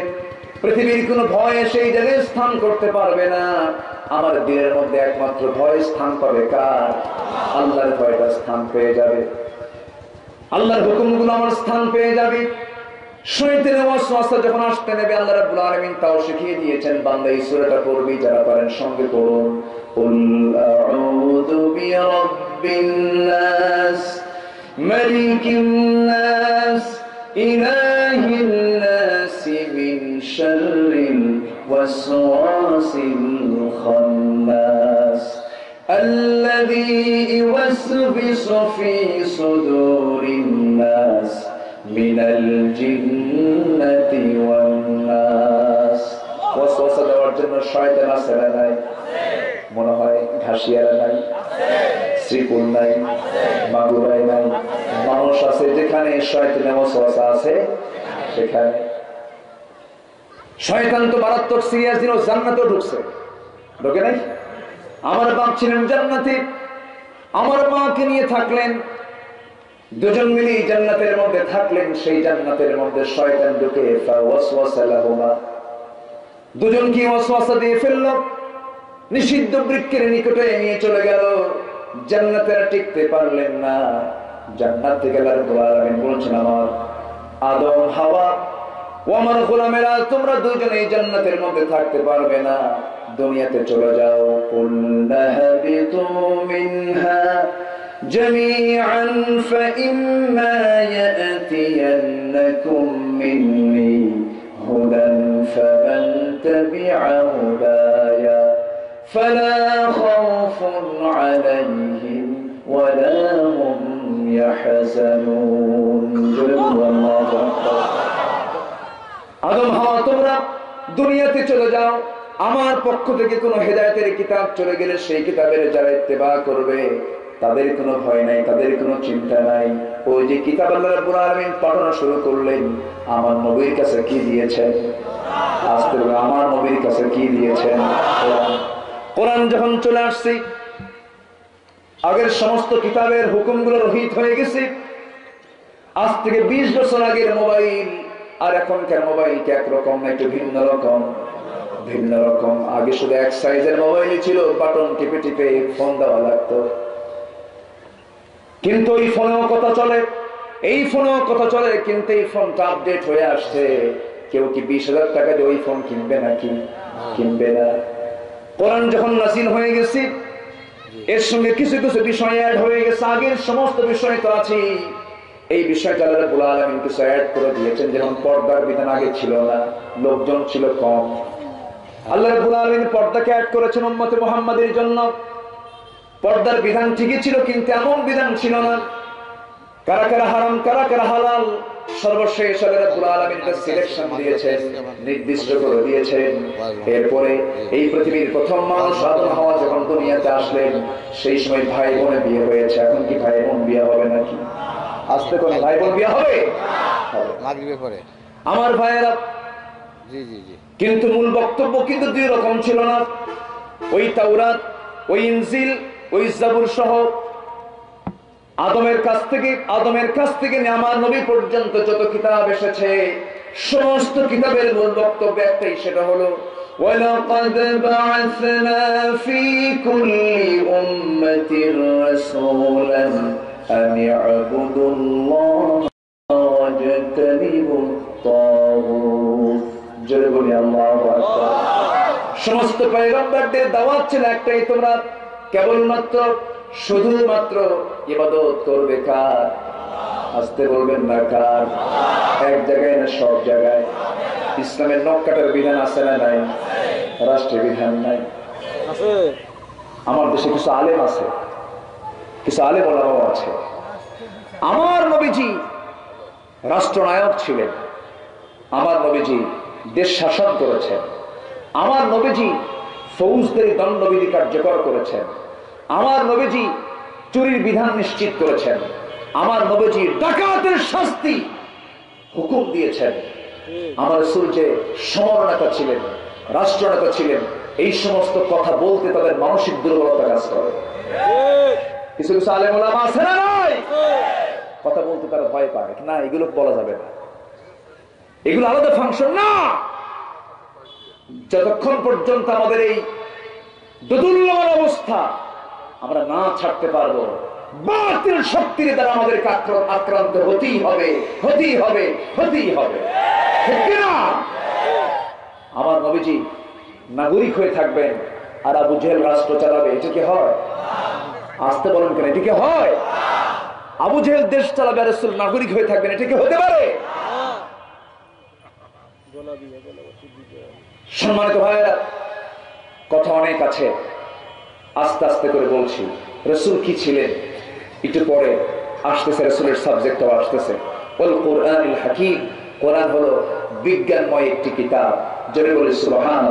পৃথিবীর কোনো ভয় সেই জায়গায় স্থান করতে পারবে না। আমার দিলের মধ্যে একমাত্র ভয় স্থান পাবে কার? আল্লাহর ভয়টা স্থান পেয়ে যাবে। আল্লাহর হুকুমগুলো আমার স্থান পেয়ে যাবে। শিখিয়ে দিয়েছেন, বান্দা যারা পারেন সঙ্গে মিন শাররিল ওয়াসওয়াসিল খান্নাস الذي يوسوس في صدور الناس من الجنة والناس ওয়াসওয়াসা দেওয়ার জন্য শয়তান আছে না নাই মনে হয় ঘাসিয়ারা নাই শ্রীকুল নাই মাগুরাই নাই মানুষ আছে যেখানে শয়তানের ওয়াসওয়াসা আছে সেখানে শয়তান তো মারাত্মক সিরিয়াস দিন জান্নাতেও ঢুকছে। ঢোকে নাই? আমার বাপ ছিলেন জান্নাতে। আমার মাকে নিয়ে থাকলেন। দুজন মিলে জান্নাতের মধ্যে থাকলেন। সেই জান্নাতের মধ্যে শয়তান ঢুকে দুজন কি ওয়াসওয়াসা দিয়ে ফেলল? নিষিদ্ধ বৃক্ষের নিকটে নিয়ে চলে গেল। জান্নাতের টিকতে পারলেন না। জান্নাত থেকে বলছেন আমার আদম হাওয়া ও আমার গোলামেরা তোমরা দুজনেই জান্নাতের মধ্যে থাকতে পারবে না দুনিয়াতে চলে যাও কুল্লাহাবিতু মিনহা جميعا فإما يأتينكم مني هدى فمن تبع هدايا فلا خوف عليهم ولا هم يحزنون الله أكبر আদম হাওয়া, তোমরা দুনিয়াতে চলে যাও। আমার পক্ষ থেকে কোনো হেদায়তের কিতাব চলে গেলে সেই কিতাবের যারা ইত্তেবা করবে, তাদের কোনো ভয় নাই, তাদের কোনো চিন্তা নাই। ওই যে কিতাব পাঠানো শুরু করলেন, আমার নবীর কাছে কি দিয়েছেন? আজকে আমার নবীর কাছে কি দিয়েছেন? কোরআন যখন চলে আসছি, আগের সমস্ত কিতাবের হুকুমগুলো রহিত হয়ে গেছে। আজ থেকে বিশ বছর আগের মোবাইল আর এখনকার মোবাইলটা একরকম না, একটু ভিন্ন রকম? ভিন্ন রকম। আগে শুধু এক সাইজের মোবাইলই ছিল বাটন টিপে টিপে ফোন দেওয়া লাগতো। কিন্তু এই ফোনেও কথা চলে। এই ফোনেও কথা চলে, কিন্তু এই ফোনটা আপডেট হয়ে আসছে। কেউ কি বিশ হাজার টাকা দিয়ে ওই ফোন কিনবে নাকি? কিনবে না। কোরআন যখন নাসিল হয়ে গেছি, এর সঙ্গে কিছু কিছু বিষয় অ্যাড হয়ে গেছে। আগের সমস্ত বিষয় তো আছে এই বিষয়টা আল্লাহ রাব্বুল আলামিন কিছু অ্যাড করে দিয়েছেন যেমন পর্দার বিধান আগে ছিল না, লোকজন ছিল কম। আল্লাহ রাব্বুল আলামিন পর্দাকে অ্যাড করেছেন উম্মতে মুহাম্মাদের জন্য। পর্দার বিধান ঠিকই ছিল কিন্তু এমন বিধান ছিল না। কারা কারা হারাম, কারা কারা হালাল, সর্বশেষ সিলেকশন দিয়েছেন, নির্দিষ্ট করে দিয়েছেন। এরপরে এই পৃথিবীর প্রথম মানুষ যখন দুনিয়াতে আসলেন, সেই সময় ভাই বোনে বিয়ে হয়েছে। এখন কি ভাই বোন বিয়ে হবে নাকি? আসতে কোন ভাই বোন বিয়ে হবে হবে। মাগরিবে পরে আমার ভাইয়েরা জি জি জি কিন্তু মূল বক্তব্য কিন্তু দুই রকম ছিল না ওই তাওরাত ওই ইনজিল ওই জাবুর সহ আদমের কাছ থেকে আদমের কাছ থেকে নিয়ে আমার নবী পর্যন্ত যত কিতাব এসেছে সমস্ত কিতাবের মূল বক্তব্য একটাই সেটা হলো ولقد بعثنا في كل أمة رسولا أن اعبدوا الله واجتنبوا الطاغوت জোরে বলি আল্লাহু আকবার সমস্ত পয়গম্বরদের দাওয়াত ছিল একটাই তোমরা কেবলমাত্র শুধুমাত্র ইবাদত করবে কার আসতে বলবেন না কার এক জায়গায় না সব জায়গায় ইসলামের নক্কাটার বিধান আছে না নাই রাষ্ট্রের বিধান নাই আছে আমার দেশে কিছু আলেম আছে কিছু আলেম ওলামাও আছে। আমার নবীজি রাষ্ট্রনায়ক ছিলেন। আমার নবীজি দেশ শাসন করেছেন। আমার নবীজি ফৌজদের দণ্ডবিধি কার্যকর করেছেন। আমার নবীজি চুরির বিধান নিশ্চিত করেছেন। আমার নবীজি ডাকাতের শাস্তি হুকুম দিয়েছেন। আমার সূর্যে সমরনেতা ছিলেন, রাষ্ট্রনেতা ছিলেন, এই সমস্ত কথা বলতে তাদের মানসিক দুর্বলতা কাজ করে। কিছু কিছু আলেম ওলামা আছে না নাই? কথা বলতে তারা ভয় পায় না এগুলো বলা যাবে না। এগুলো আলাদা ফাংশন না। যতক্ষণ পর্যন্ত আমাদের এই দোদুল্যমান অবস্থা আমরা না ছাড়তে পারব বাতিল শক্তির দ্বারা আমাদেরকে আক্র- আক্রান্ত হতেই হবে হতেই হবে হতেই হবে। ঠিক না আমার নবীজি নাগরিক হয়ে থাকবেন আর আবু জেহেল রাষ্ট্র চালাবে এটা কি হয়? আসতে বলেন কেন? এটা কি হয়? আবু জেহেল দেশ চালাবে আর রসুল নাগরিক হয়ে থাকবেন, এটা কি হতে পারে? সম্মানিত ভাইয়েরা, কথা অনেক আছে। আস্তে আস্তে করে বলছি, রসুল কি ছিলেন? একটু পরে আসতেছে রসুলের সাবজেক্টও আসতেছে। ওল কোরআন হাকিম, কোরআন হলো বিজ্ঞানময় একটি কিতাব। জোরে বলে সুবহান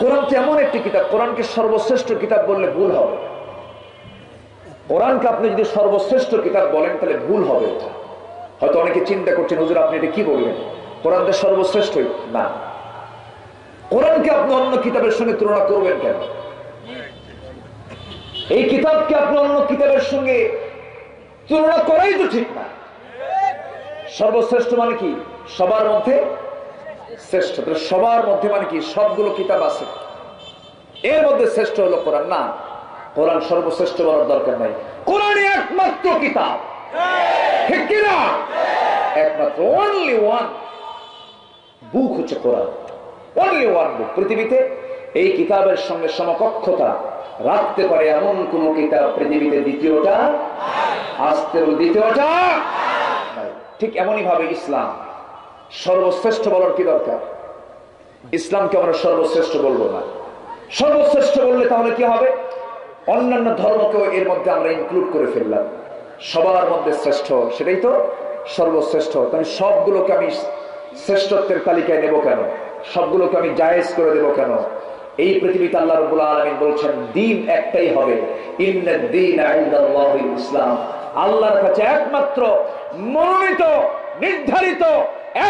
কোরআন এমন একটি কিতাব, কোরআনকে সর্বশ্রেষ্ঠ কিতাব বললে ভুল হবে। কোরআনকে আপনি যদি সর্বশ্রেষ্ঠ কিতাব বলেন, তাহলে ভুল হবে এটা। হয়তো অনেকে চিন্তা করছেন, হুজুর, আপনি এটা কি বলবেন? তো সর্বশ্রেষ্ঠ না। কোরআনকে আপনি অন্য কিতাবের সঙ্গে তুলনা করবেন কেন? এই কিতাবকে আপনি অন্য কিতাবের সঙ্গে তুলনা করাই তো ঠিক না। সর্বশ্রেষ্ঠ মানে কি? সবার মধ্যে শ্রেষ্ঠ। সবার মধ্যে মানে কি? সবগুলো কিতাব আছে। এর মধ্যে শ্রেষ্ঠ হলো কোরআন। না। কোরআন সর্বশ্রেষ্ঠ বলার দরকার নাই। কোরআনই একমাত্র কিতাব। ঠিক কিনা একমাত্র অনলি ওয়ান বুক হচ্ছে কোরআন। অনলি ওয়ান বুক পৃথিবীতে এই কিতাবের সঙ্গে সমকক্ষতা রাখতে পারে এমন কোন কিতাব পৃথিবীতে দ্বিতীয়টা আসতে দ্বিতীয়টা ঠিক এমনই ভাবে ইসলাম সর্বশ্রেষ্ঠ বলার কি দরকার? ইসলামকে আমরা সর্বশ্রেষ্ঠ বলব না। সর্বশ্রেষ্ঠ বললে তাহলে কি হবে? অন্যান্য ধর্মকেও এর মধ্যে আমরা ইনক্লুড করে ফেললাম। সবার মধ্যে শ্রেষ্ঠ, সেটাই তো সর্বশ্রেষ্ঠ। তাহলে সবগুলোকে আমি শ্রেষ্ঠত্বের তালিকায় নেব কেন? সবগুলোকে আমি জায়েজ করে দেব কেন? এই পৃথিবীতে আল্লাহ রবুল্লা আলমিন বলছেন, দিন একটাই হবে। ইসলাম। আল্লাহর কাছে একমাত্র মনোনীত, নির্ধারিত,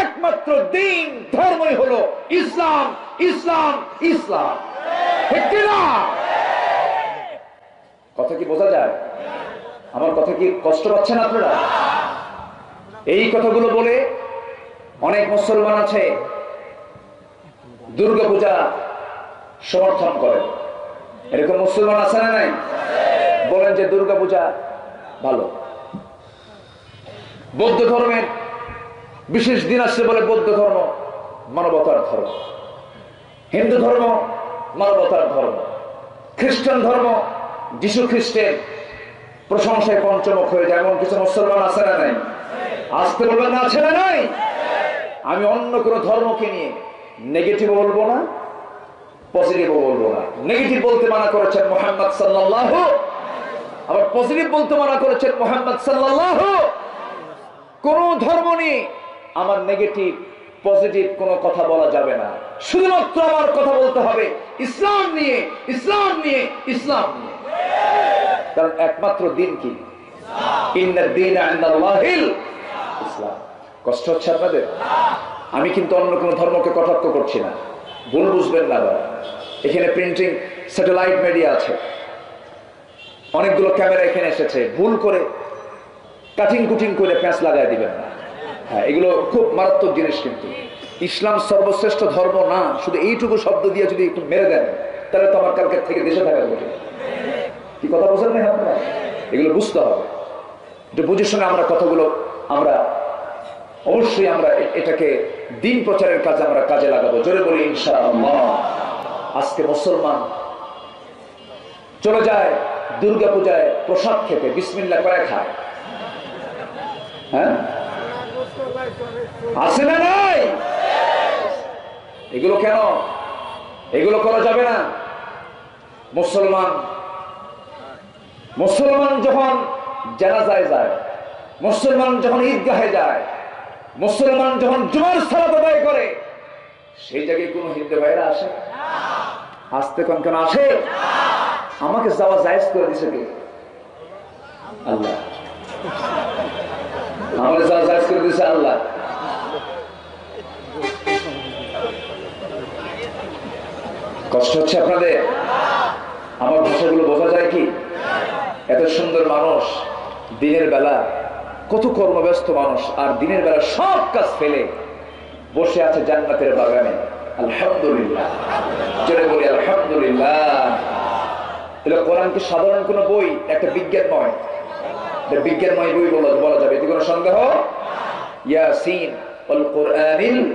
একমাত্র দিন ধর্মই হলো ইসলাম ইসলাম ইসলাম। ঠিক না কথা কি বোঝা যায়? আমার কথা কি কষ্ট পাচ্ছেন আপনারা? এই কথাগুলো বলে অনেক মুসলমান আছে, দুর্গাপূজা সমর্থন করে এরকম মুসলমান আছে না নাই? বলেন যে দুর্গাপূজা ভালো। বৌদ্ধ ধর্মের বিশেষ দিন আসছে বলে বৌদ্ধ ধর্ম মানবতার ধর্ম। হিন্দু ধর্ম মানবতার ধর্ম। খ্রিস্টান ধর্ম যিশু খ্রিস্টের প্রশংসায় পঞ্চমুখ হয়ে যায় এমন কিছু মুসলমান আছে না নাই? আসতে বলবেন না, আছে না নাই? আমি অন্য কোন ধর্মকে নিয়ে নেগেটিভ বলব না পজিটিভ বলব না। নেগেটিভ বলতে মানা করেছেন মোহাম্মদ সাল্লাহ আবার পজিটিভ বলতে মানা করেছেন মোহাম্মদ সাল্লাহ কোন ধর্ম নিয়ে আমার নেগেটিভ পজিটিভ কোনো কথা বলা যাবে না। শুধুমাত্র আমার কথা বলতে হবে। ইসলাম নিয়ে ইসলাম নিয়ে ইসলাম নিয়ে। কারণ একমাত্র দিন কি? ইসলাম। কষ্ট হচ্ছে আপনাদের? আমি কিন্তু অন্য কোনো ধর্মকে কটাক্ষ করছি না। ভুল বুঝবেন না। এখানে প্রিন্টিং স্যাটেলাইট মিডিয়া আছে। অনেকগুলো ক্যামেরা এখানে এসেছে। ভুল করে কাটিং কুটিং করে প্যাঁচ লাগাই দিবেন না। হ্যাঁ এগুলো খুব মারাত্মক জিনিস কিন্তু। ইসলাম সর্বশ্রেষ্ঠ ধর্ম না, শুধু এইটুকু শব্দ দিয়ে যদি একটু মেরে দেন, তাহলে তো আমার কালকে থেকে দেশে থাকা কঠিন কি কথা বোঝেন না আপনারা? এগুলো বুঝতে হবে। একটু বুঝের সঙ্গে আমরা কথাগুলো, আমরা অবশ্যই আমরা এটাকে দিন প্রচারের কাজে আমরা কাজে লাগাবো। জোরে বলি, ইনশাআল্লাহ। আজকে মুসলমান চলে যায় দুর্গা পূজায় প্রসাদ খেতে বিসমিল্লা করে খায়। হ্যাঁ? আছে না নাই? এগুলো কেন? এগুলো করা যাবে না। মুসলমান মুসলমান যখন জানাজায় যায়, মুসলমান যখন ঈদগাহে যায়, মুসলমান যখন জুমার সালাত আদায় করে, সেই জায়গায় কোন হিন্দু ভাইরা আসে? আসতে কোন কেন আসে? আমাকে যাওয়া জায়েজ করে দিছে কে? আল্লাহ। যাওয়া জায়েজ করে দিছে আল্লাহ। কষ্ট হচ্ছে আপনাদের? আমার ভাষাগুলো বোঝা যায় কি? এত সুন্দর মানুষ, দিনের বেলা কত কর্মব্যস্ত মানুষ, আর দিনের বেলা সব কাজ ফেলে বসে আছে জান্নাতের বাগানে। আলহামদুলিল্লাহ। আলহামদুলিল্লাহ। কোরআন কি সাধারণ কোনো বই, একটা বিজ্ঞানময় এটা বিজ্ঞানময় বই বলা বলা যাবে। এতে কোনো সন্দেহ? ইয়াসিন অল কোরআনিল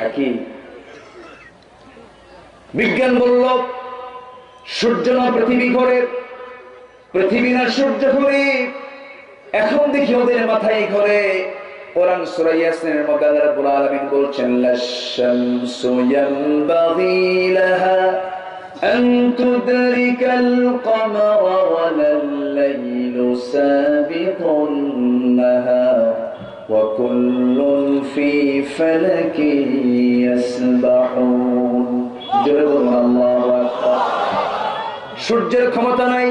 হাকিম। বিজ্ঞান বলল, সূর্য না পৃথিবী ঘরে? পৃথিবী না সূর্য ঘরে এখন দেখি ওদের মাথায় ঘরে। কোরআন সূরা ইয়াসিনের মধ্যে আল্লাহ রাব্বুল আলামিন বলছেন লাশ-শামসু ইয়ানবাগি লাহা আন তুদরিকাল কমারা ওয়ালাল লাইলু সাবিকুন নাহার وكل في فلك يسبحون জোরে বলুন আল্লাহু আকবার সূর্যের ক্ষমতা নাই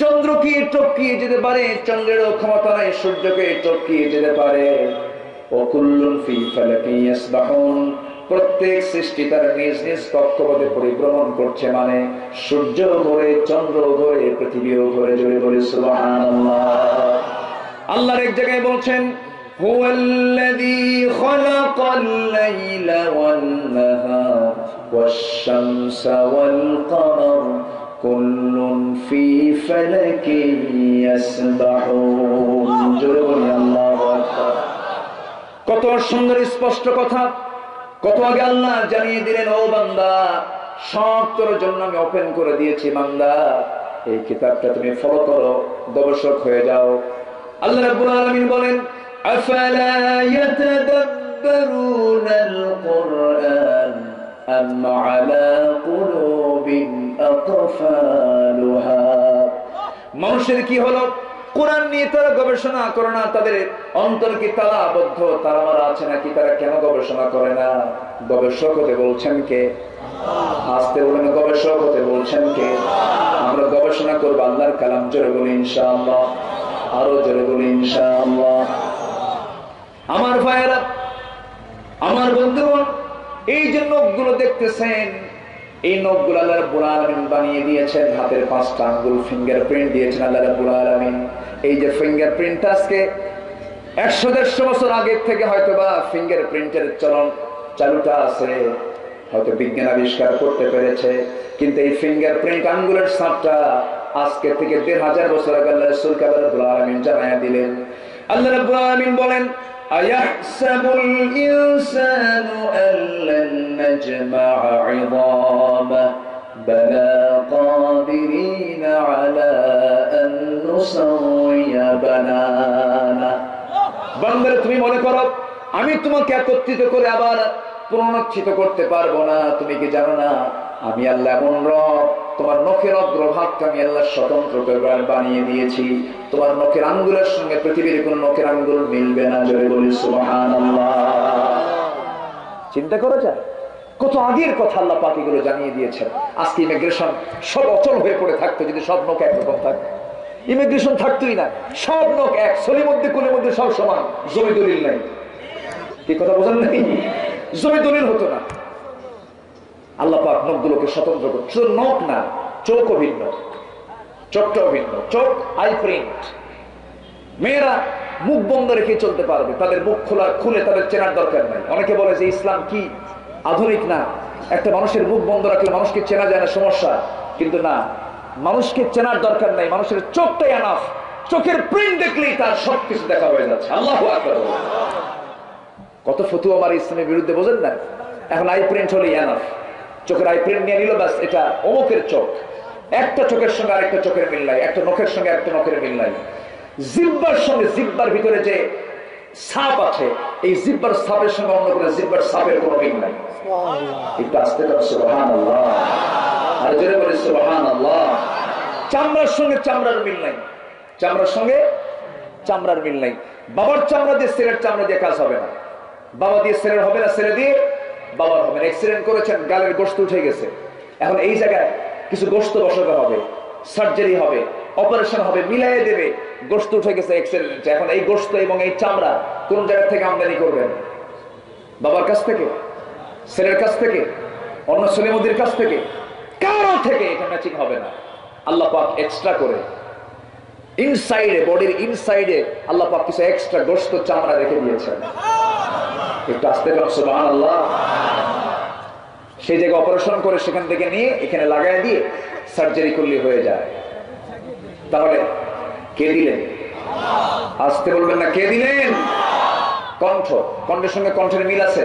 চন্দ্রকে টপকিয়ে যেতে পারে চন্দ্রেরও ক্ষমতা নাই সূর্যকে টপকিয়ে যেতে পারে অকুল্লুন ফি ফালাকি ইয়াসবাহুন প্রত্যেক সৃষ্টি তার নিজ নিজ কক্ষপথে পরিভ্রমণ করছে মানে সূর্য ঘরে চন্দ্র ঘরে পৃথিবীও ঘরে জুড়ে বলে সুবহানাল্লাহ আল্লাহর এক জায়গায় বলছেন هو الذي خلق الليل والنهار والشمس والقمر كل في فلك يسبحون جربني الله أكبر কত সুন্দর স্পষ্ট কথা কত আগে আল্লাহ জানিয়ে দিলেন, ও বান্দা সব তোর জন্য আমি ওপেন করে দিয়েছি, বান্দা। এই কিতাবটা তুমি ফলো করো, গবেষক হয়ে যাও। আল্লাহ রাব্বুল আলামিন বলেন, আফালা ইয়াতাদাব্বারুনা আল-কুরআন আম আলা কুলুবিন আকফালুহা? মানুষের কি হলো? কোরআন নিয়ে তারা গবেষণা করে না, তাদের অন্তর কি তারা আবদ্ধ? তারা মারা আছে নাকি? তারা কেন গবেষণা করে না? গবেষক হতে বলছেন কে? আসতে বলেন, গবেষক হতে বলছেন কে? আমরা গবেষণা করব, আল্লাহর কালাম জোরে বলি ইনশাআল্লাহ। আরও জোরে বলি ইনশাআল্লাহ। আমার ভাইয়েরা, আমার বন্ধুগণ, এই যে নখগুলো দেখতেছেন এই নখগুলো আল্লাহ রাব্বুল আলামিন বানিয়ে দিয়েছেন। হাতের পাঁচটা আঙ্গুল ফিঙ্গারপ্রিন্ট দিয়েছেন আল্লাহ রাব্বুল আলামিন। এই যে ফিঙ্গারপ্রিন্ট আজকে, একশো দেড়শো বছর আগের থেকে হয়তো বা ফিঙ্গারপ্রিন্টের চলন চালুটা আছে। হয়তো বিজ্ঞান আবিষ্কার করতে পেরেছে, কিন্তু এই ফিঙ্গারপ্রিন্ট আঙ্গুলের সাপটা আজকে থেকে দেড় হাজার বছর আগে আল্লাহ রসুল কাবার আলমিন জানাইয়া দিলেন। আল্লাহ রাব্বুল আলামিন বলেন أيحسب الإنسان أن لن نجمع عظامه بلى قادرين على أن نسوي بنانه বান্দারে তুমি মনে করো আমি তোমাকে একত্রিত করে আবার পুনরুচ্ছিত করতে পারবো না তুমি কি জানো না আমি আল্লাহ এমন রব, তোমার নখের অগ্রভাগকে আমি আল্লাহ স্বতন্ত্র করে বানিয়ে দিয়েছি। তোমার নখের আঙ্গুলের সঙ্গে পৃথিবীর কোন নখের আঙ্গুল মিলবে না, জোরে বলি সুবহানাল্লাহ। চিন্তা যায়? কত আগের কথা আল্লাহ পাক এগুলো জানিয়ে দিয়েছেন। আজকে ইমিগ্রেশন সব অচল হয়ে পড়ে থাকতো, যদি সব নখ একরকম থাকতো। ইমিগ্রেশন থাকতোই না, সব লোক এক সলির মধ্যে, কোলের মধ্যে সব সমান। জমি দলিল নাই। কি কথা বোঝেন নাই? জমি দলিল হতো না। আল্লাহ পাক নখগুলোকে স্বতন্ত্র করে শুধু নখ না, চোখও ভিন্ন, চোখটাও ভিন্ন, চোখ আই প্রিন্ট মেয়েরা মুখ বন্ধ রেখে চলতে পারবে, তাদের মুখ খোলা, খুলে তাদের চেনার দরকার নাই। অনেকে বলে যে ইসলাম কি? আধুনিক না। একটা মানুষের মুখ বন্ধ রাখলে মানুষকে চেনা যায় না, সমস্যা। কিন্তু না, মানুষকে চেনার দরকার নাই, মানুষের চোখটাই আনাফ চোখের প্রিন্ট দেখলেই তার সবকিছু দেখা হয়ে যাচ্ছে। আল্লাহ কত ফতু আমার ইসলামের বিরুদ্ধে, বোঝেন না? এখন আই প্রিন্ট হলেই আনাফ চোখের আই প্রিন্ট নিয়ে নিল ব্যাস এটা অমুকের চোখ। একটা চোখের সঙ্গে আরেকটা চোখের মিল নাই একটা নখের সঙ্গে একটা নখের মিল নাই। জিব্বার সঙ্গে জিব্বার ভিতরে যে সাপ আছে এই জিব্বার সাপের সঙ্গে অন্য কোনো জিব্বার সাপের কোনো মিল নাই। একটু আসতে পারে সুবহান আল্লাহ আর জোরে বলে সুবহান আল্লাহ চামড়ার সঙ্গে চামড়ার মিল নাই। চামড়ার সঙ্গে চামড়ার মিল নাই। বাবার চামড়া দিয়ে ছেলের চামড়া দিয়ে কাজ হবে না। বাবা দিয়ে ছেলের হবে না ছেলে দিয়ে বাবার হবে না অ্যাক্সিডেন্ট করেছেন, গালের গোস্ত উঠে গেছে। এখন এই জায়গায় কিছু গোস্ত বসাতে হবে সার্জারি হবে অপারেশন হবে, মিলাইয়ে দেবে গোস্ত উঠে গেছে অ্যাক্সিডেন্ট এখন এই গোস্ত এবং এই চামড়া কোন জায়গা থেকে আমদানি করবেন? বাবার কাছ থেকে? ছেলের কাছ থেকে? অন্য ছেলে মদির কাছ থেকে? কারও থেকে এটা ম্যাচিং হবে না। আল্লাহ পাক এক্সট্রা করে ইনসাইডে বডির ইনসাইডে আল্লাহ পাক কিছু এক্সট্রা গোস্ত চামড়া রেখে দিয়েছেন। একটু আসতে পারো সুবাহ আল্লাহ সেই জায়গায় অপারেশন করে সেখান থেকে নিয়ে এখানে লাগাই দিয়ে সার্জারি করলে হয়ে যায়। তাহলে কে দিলেন? আসতে বলবেন না, কে দিলেন? কণ্ঠ, কণ্ঠের সঙ্গে কণ্ঠের মিল আছে?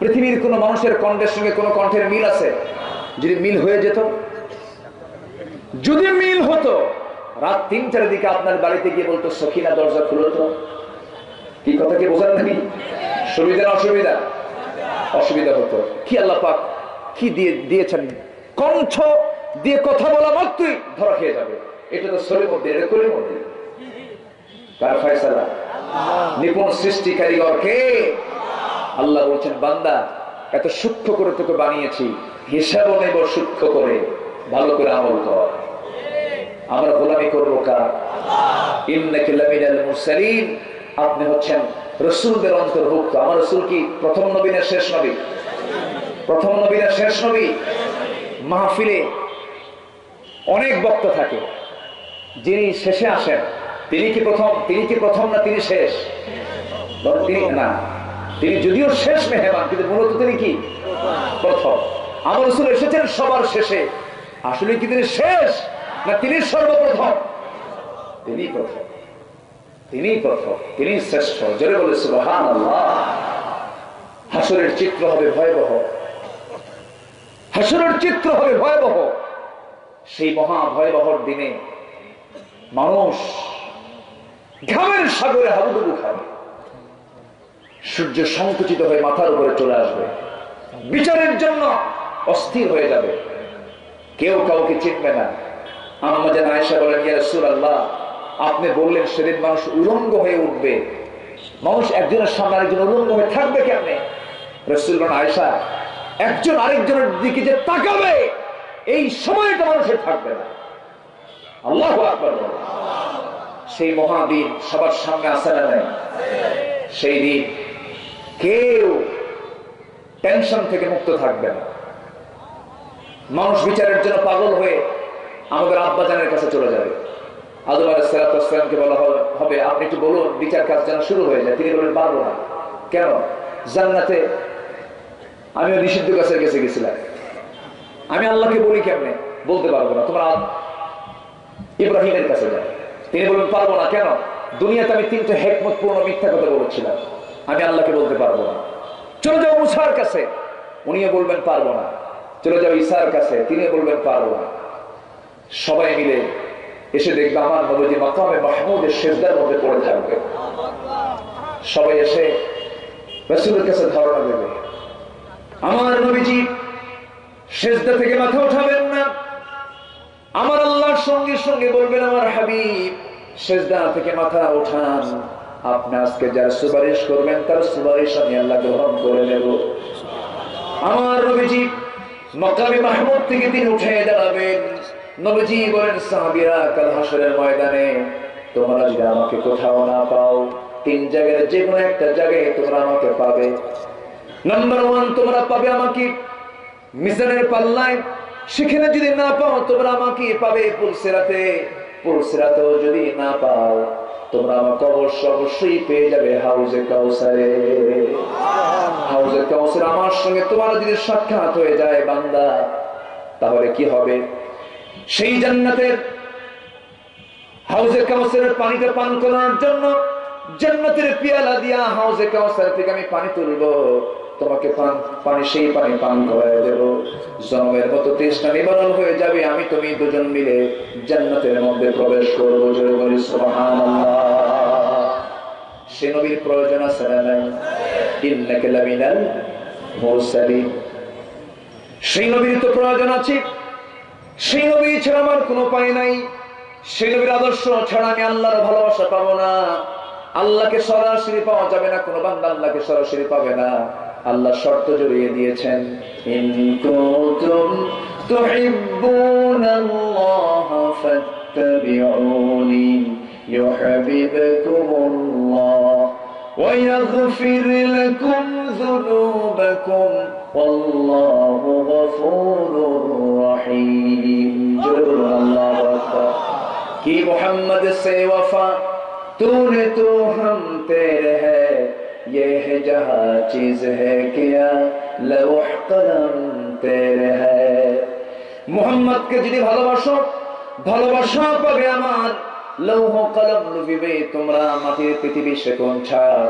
পৃথিবীর কোন মানুষের কণ্ঠের সঙ্গে কোন কণ্ঠের মিল আছে? যদি মিল হয়ে যেত? যদি মিল হতো রাত তিনটার দিকে আপনার বাড়িতে গিয়ে বলতো, সখিনা, দরজা খুলো তো কি কথা কি বোঝার নাকি সুবিধা, অসুবিধা? অসুবিধা হতো। কি আল্লাহ পাক, কি দিয়ে দিয়েছেন? কণ্ঠ দিয়ে কথা বলা মাত্রই ধরা খেয়ে যাবে। এটা তো শরীর মধ্যে করে মধ্যে। ফয়সালা? নিপুণ সৃষ্টি কারিগর কে? আল্লাহ বলছেন, বান্দা, এত সূক্ষ্ম করে তোকে বানিয়েছি। হিসাব নেব সূক্ষ্ম করে। ভালো করে আমল কর। আমরা গোলামি করব কার? আপনি হচ্ছেন রসুলদের অন্তর্ভুক্ত। আমার রসুল কি প্রথম নবীনের শেষ নবী? প্রথম নবীনের শেষ নবী? মাহফিলে অনেক বক্তা থাকে। যিনি শেষে আসেন, তিনি কি প্রথম, তিনি কি প্রথম না তিনি শেষ? তিনি না, তিনি যদিও শেষ মেহমান, কিন্তু মূলত তিনি কি? প্রথম। আমার রসুল এসেছেন সবার শেষে। আসলে কি তিনি শেষ? না, তিনি সর্বপ্রথম। তিনি প্রথম। তিনি প্রথম। তিনি শ্রেষ্ঠ। জোরে বলে সুবহান আল্লাহ হাসরের চিত্র হবে ভয়াবহ। হাসরের চিত্র হবে ভয়াবহ। সেই মহা ভয়াবহর দিনে মানুষ ঘামের সাগরে হাবুডুবু খাবে সূর্য সংকুচিত হয়ে মাথার উপরে চলে আসবে। বিচারের জন্য অস্থির হয়ে যাবে। কেউ কাউকে চিনবে না। যেন আয়সা বলেন ইয়া রাসূলুল্লাহ, আপনি বললেন সেদিন মানুষ উলঙ্গ হয়ে উঠবে। মানুষ একজনের সামনে আরেকজন উলঙ্গ হয়ে থাকবে কেমনে? রসুল আয়সা একজন আরেকজনের দিকে যে তাকাবে, এই সময়টা মানুষের থাকবে না। আল্লাহ। সেই মহাদিন সবার সামনে আসে না নাই? সেই দিন কেউ টেনশন থেকে মুক্ত থাকবে না। মানুষ বিচারের জন্য পাগল হয়ে আমাদের আব্বাজানের কাছে চলে যাবে। আদম আলাইসালামকে বলা হবে- আপনি একটু বলুন, বিচার কাজ যেন শুরু হয়ে যায়। তিনি বলেন পারব না। কেন? জান্নাতে আমিও নিষিদ্ধ কাছে গেছে গেছিলাম। আমি আল্লাহকে বলি কেমনে? বলতে পারব না। তোমরা ইব্রাহিমের কাছে যায় তিনি বলবেন পারব না। কেন? দুনিয়াতে আমি তিনটে হেকমত পূর্ণ মিথ্যা কথা বলেছিলাম। আমি আল্লাহকে বলতে পারব না। চলে যাও মুসার কাছে। উনিও বলবেন, পারব না। চলে যাও ঈসার কাছে। তিনিও বলবেন, পারব না। সবাই মিলে এসে দেখবে আমার নবজি মাকামে মাহমুদের শেষদার মধ্যে পড়ে থাকবে। সবাই এসে রসুলের কাছে ধারণা দেবে। আমার নবীজি শেষদা থেকে মাথা উঠাবেন না। আমার আল্লাহর সঙ্গে সঙ্গে বলবেন, আমার হাবিব শেষদা থেকে মাথা ওঠান আপনি আজকে যার সুপারিশ করবেন, তার সুপারিশ আমি আল্লাহ গ্রহণ করে নেব। আমার নবীজি মকামে মাহমুদ থেকে তিনি উঠে দাঁড়াবেন। নবীজি সাহাবিরা কাল হাসরের ময়দানে তোমরা যদি আমাকে কোথাও না পাও, তিন জায়গায় যে কোনো একটা জায়গায় তোমরা আমাকে পাবে। নাম্বার ওয়ান তোমরা পাবে আমাকে মিজানের পাল্লায়। সেখানে যদি না পাও, তোমরা আমাকে পাবে পুলসেরাতে পুলসেরাতেও যদি না পাও, তোমরা আমাকে অবশ্য অবশ্যই পেয়ে যাবে হাউজে কাউসারে। হাউজে কাউসার আমার সঙ্গে তোমার যদি সাক্ষাৎ হয়ে যায় বান্দা, তাহলে কি হবে? সেই জান্নাতের হাউজে কাউসারের পানিটা পান করার জন্য জান্নাতের পিয়ালা দিয়া হাউজে কাউসার থেকে আমি পানি তুলবো। তোমাকে পান, পানি সেই পানি পান করায় দেব। জন্মের মতো তৃষ্ণা নিবারণ হয়ে যাবে, আমি তুমি দুজন মিলে জান্নাতের মধ্যে প্রবেশ করব সে নবীর প্রয়োজন আছে না সেই নবীর তো প্রয়োজন আছে। সেই নবী ছাড়া আমার কোনো উপায় নাই সে নবীর আদর্শ ছাড়া আমি আল্লাহর ভালোবাসা পাবো না আল্লাহকে সরাসরি পাওয়া যাবে না কোনো বান্দা আল্লাহকে সরাসরি পাবে না আল্লাহ শর্ত জড়িয়ে দিয়েছেন ইন কুনতুম তুহিব্বুনাল্লাহ ফাত্তাবিউনি ইউহিব্বুকুমুল্লাহ ويغفر لكم ذنوبكم والله غفور رحيم جل الله أكبر कि मोहम्मद से वफा तूने तो हम तेरे है ये है जहाँ चीज है क्या लौह कलम तेरे है মোহাম্মদকে যদি ভালোবাসো ভালোবাসা পাবে আমার লৌহ কলম লুবিবে তোমরা মাটির পৃথিবী সেকোন ছাড়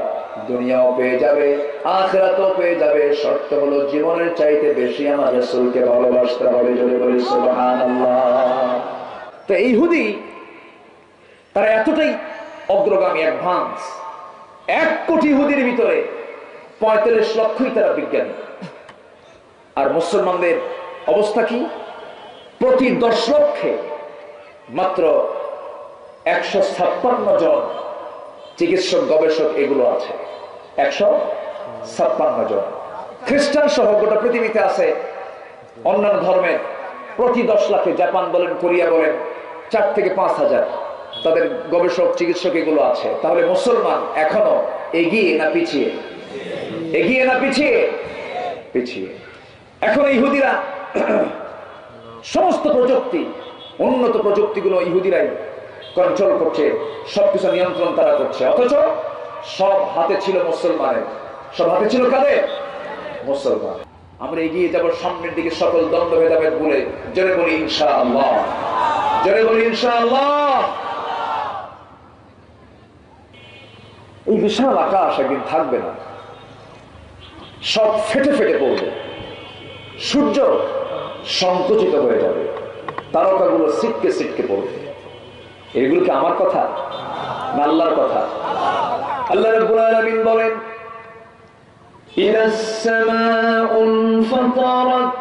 দুনিয়াও পেয়ে যাবে, আখরাতও পেয়ে যাবে। শর্ত হলো জীবনের চাইতে বেশি আমার রসুলকে ভালোবাসতে হবে যদি বলি সুবহানাল্লাহ। তো এই হুদি তারা এতটাই অগ্রগামী, অ্যাডভান্স। এক কোটি হুদির ভিতরে পঁয়তাল্লিশ লক্ষই তারা বিজ্ঞানী। আর মুসলমানদের অবস্থা কি? প্রতি দশ লক্ষে মাত্র একশো ছাপ্পান্ন জন চিকিৎসক, গবেষক এগুলো আছে। একশো ছাপ্পান্ন জন। খ্রিস্টান সহ গোটা পৃথিবীতে আছে অন্যান্য ধর্মের প্রতি দশ লাখে, জাপান বলেন, কোরিয়া বলেন, চার থেকে পাঁচ হাজার। তাদের গবেষক, চিকিৎসক এগুলো আছে। তাহলে মুসলমান এখনও এগিয়ে না পিছিয়ে? এগিয়ে না পিছিয়ে? পিছিয়ে। এখন ইহুদিরা সমস্ত প্রযুক্তি, উন্নত প্রযুক্তিগুলো ইহুদিরাই কন্ট্রোল করছে, সবকিছু নিয়ন্ত্রণ তারা করছে। অথচ সব হাতে ছিল মুসলমানের। সব হাতে ছিল কাদের? মুসলমান। আমরা এগিয়ে যাব সামনের দিকে সকল দ্বন্দ্ব, ভেদাভেদ বলে জোরে বলি ইনশা আল্লাহ বলি ইনশা আল্লাহ এই বিশাল আকাশ একদিন থাকবে না। সব ফেটে ফেটে পড়বে। সূর্য সংকুচিত হয়ে যাবে। তারকাগুলো সিটকে সিটকে পড়বে। এগুলো কি আমার কথা না আল্লাহর কথা আল্লাহ রাব্বুল আলামিন বলেন إذا السماء انفطرت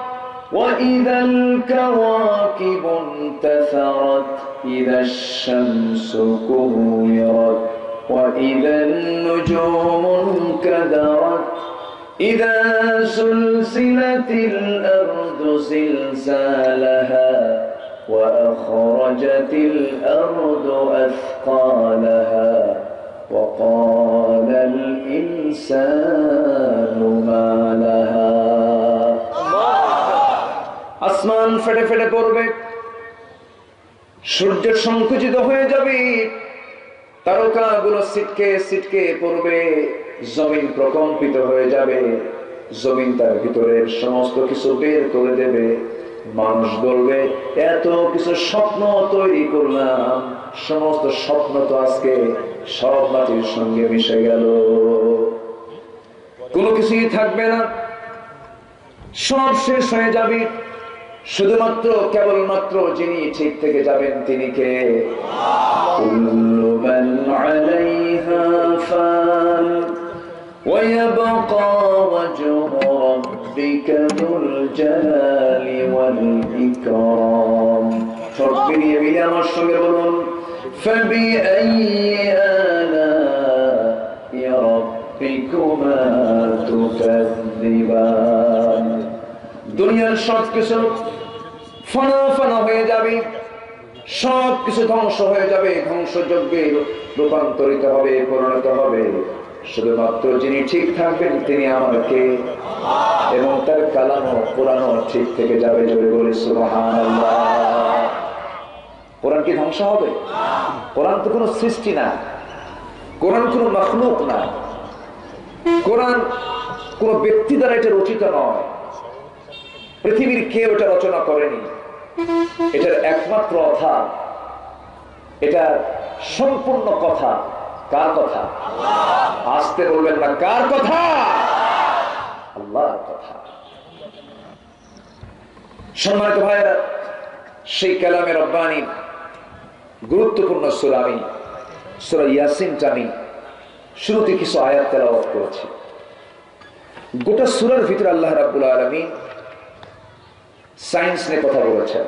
وإذا الكواكب انتثرت إذا الشمس كورت وإذا النجوم انكدرت إذا سلسلت الأرض زلزالها وأخرجت الأرض أثقالها وقال الإنسان ما لها আসমান ফেটে ফেটে পড়বে সূর্য সংকুচিত হয়ে যাবে তারকাগুলো সিটকে সিটকে পড়বে জমিন প্রকম্পিত হয়ে যাবে জমিন তার ভিতরের সমস্ত কিছু বের করে দেবে মানুষ বলবে এত কিছু স্বপ্ন তৈরি করলাম সমস্ত স্বপ্ন তো আজকে সব মাটির সঙ্গে মিশে গেল কোনো কিছুই থাকবে না সব শেষ হয়ে যাবে শুধুমাত্র কেবলমাত্র যিনি ঠিক থেকে যাবেন তিনি কে কুল্লু মান আলাইহা ফান ويبقى وجه ربك ذو الجلال والإكرام ঠোঁটবিনি এবিনি আমার সঙ্গে বলুন فبأي آلاء ربكما تكذبان দুনিয়ার সব কিছু ফানা ফানা হয়ে যাবে সব কিছু ধ্বংস হয়ে যাবে ধ্বংসযজ্ঞে রূপান্তরিত হবে পরিণত হবে শুধুমাত্র যিনি ঠিক থাকবেন, তিনি আমাকে এবং তার কালানো পুরানো ঠিক থেকে যাবে জোরে বলে সুবহানাল্লাহ। কোরআন কি ধ্বংস হবে? কোরআন তো কোনো সৃষ্টি না, কোরআন কোনো মখলুক না। কোরআন কোন ব্যক্তি দ্বারা এটা রচিত নয়। পৃথিবীর কেউ এটা রচনা করেনি। এটার একমাত্র অথা এটা সম্পূর্ণ কথা। কার কথা? আসতে বলবেন না, কার কথা? আল্লাহর কথা। সম্মানিত ভাইয়েরা, সেই কালামের রব্বানি, গুরুত্বপূর্ণ সুরা আমি, সুরা ইয়াসিনটা আমি শুরুতে কিছু আয়াত তেলাওয়াত করেছি। গোটা সুরার ভিতরে আল্লাহ রাব্বুল আলমী সায়েন্স নিয়ে কথা বলেছেন।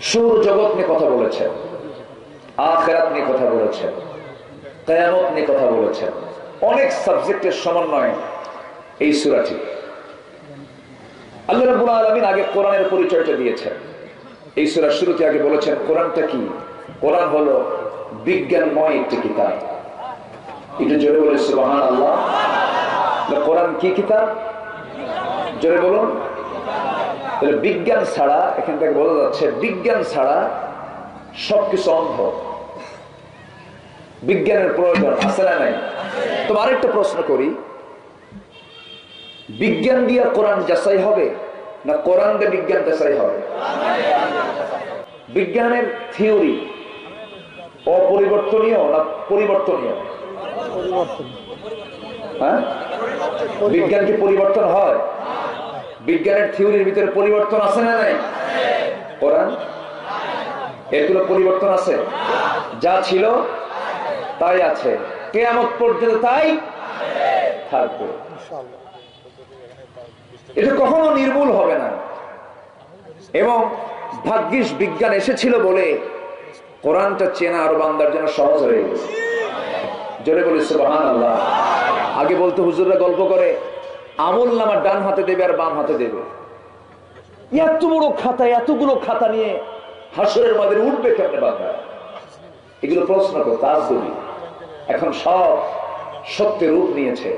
সৌর জগৎ নিয়ে কথা বলেছেন। আখেরাত নিয়ে কথা বলেছেন, কেয়ামত নিয়ে কথা বলেছেন। অনেক সাবজেক্টের সমন্বয় এই সুরাটি। আল্লাহ রাব্বুল আলামিন আগে কোরআনের পরিচয়টা দিয়েছেন। এই সুরার শুরুতে আগে বলেছেন, কোরআনটা কি? কোরআন হলো বিজ্ঞানময় একটি কিতাব। একটু জোরে বলে সুবহান আল্লাহ কোরআন কি কিতাব? জোরে বলুন। বিজ্ঞান ছাড়া, এখান থেকে বলা যাচ্ছে, বিজ্ঞান ছাড়া সবকিছু অন্ধ। বিজ্ঞানের প্রয়োজন, আছে না নাই? তো আরেকটা প্রশ্ন করি। বিজ্ঞান দিয়ে কোরআন যাচাই হবে, না কোরআন দিয়ে বিজ্ঞান যাচাই হবে? বিজ্ঞানের থিওরি অপরিবর্তনীয় না পরিবর্তনীয়? হ্যাঁ? বিজ্ঞান কি পরিবর্তন হয়? বিজ্ঞানের থিওরির ভিতরে পরিবর্তন আছে না নাই? কোরআন? এগুলো পরিবর্তন আছে? যা ছিল, তাই আছে। কেয়ামত পর্যন্ত তাই থাকবে। এটা কখনো নির্মূল হবে না। এবং ভাগ্যিস বিজ্ঞান এসেছিল বলে কোরআনটা চেনা আর বান্দার জন্য সহজ হয়ে গেছে। জোরে বলি সুবহান আল্লাহ আগে বলতে হুজুররা গল্প করে, আমল নামার ডান হাতে দেবে আর বাম হাতে দেবে। এত বড় খাতা, এতগুলো খাতা নিয়ে হাসরের মাদের উঠবে কেমনে বান্দা এগুলো প্রশ্ন করো তাজগুলি এখন সব সত্যের রূপ নিয়েছে।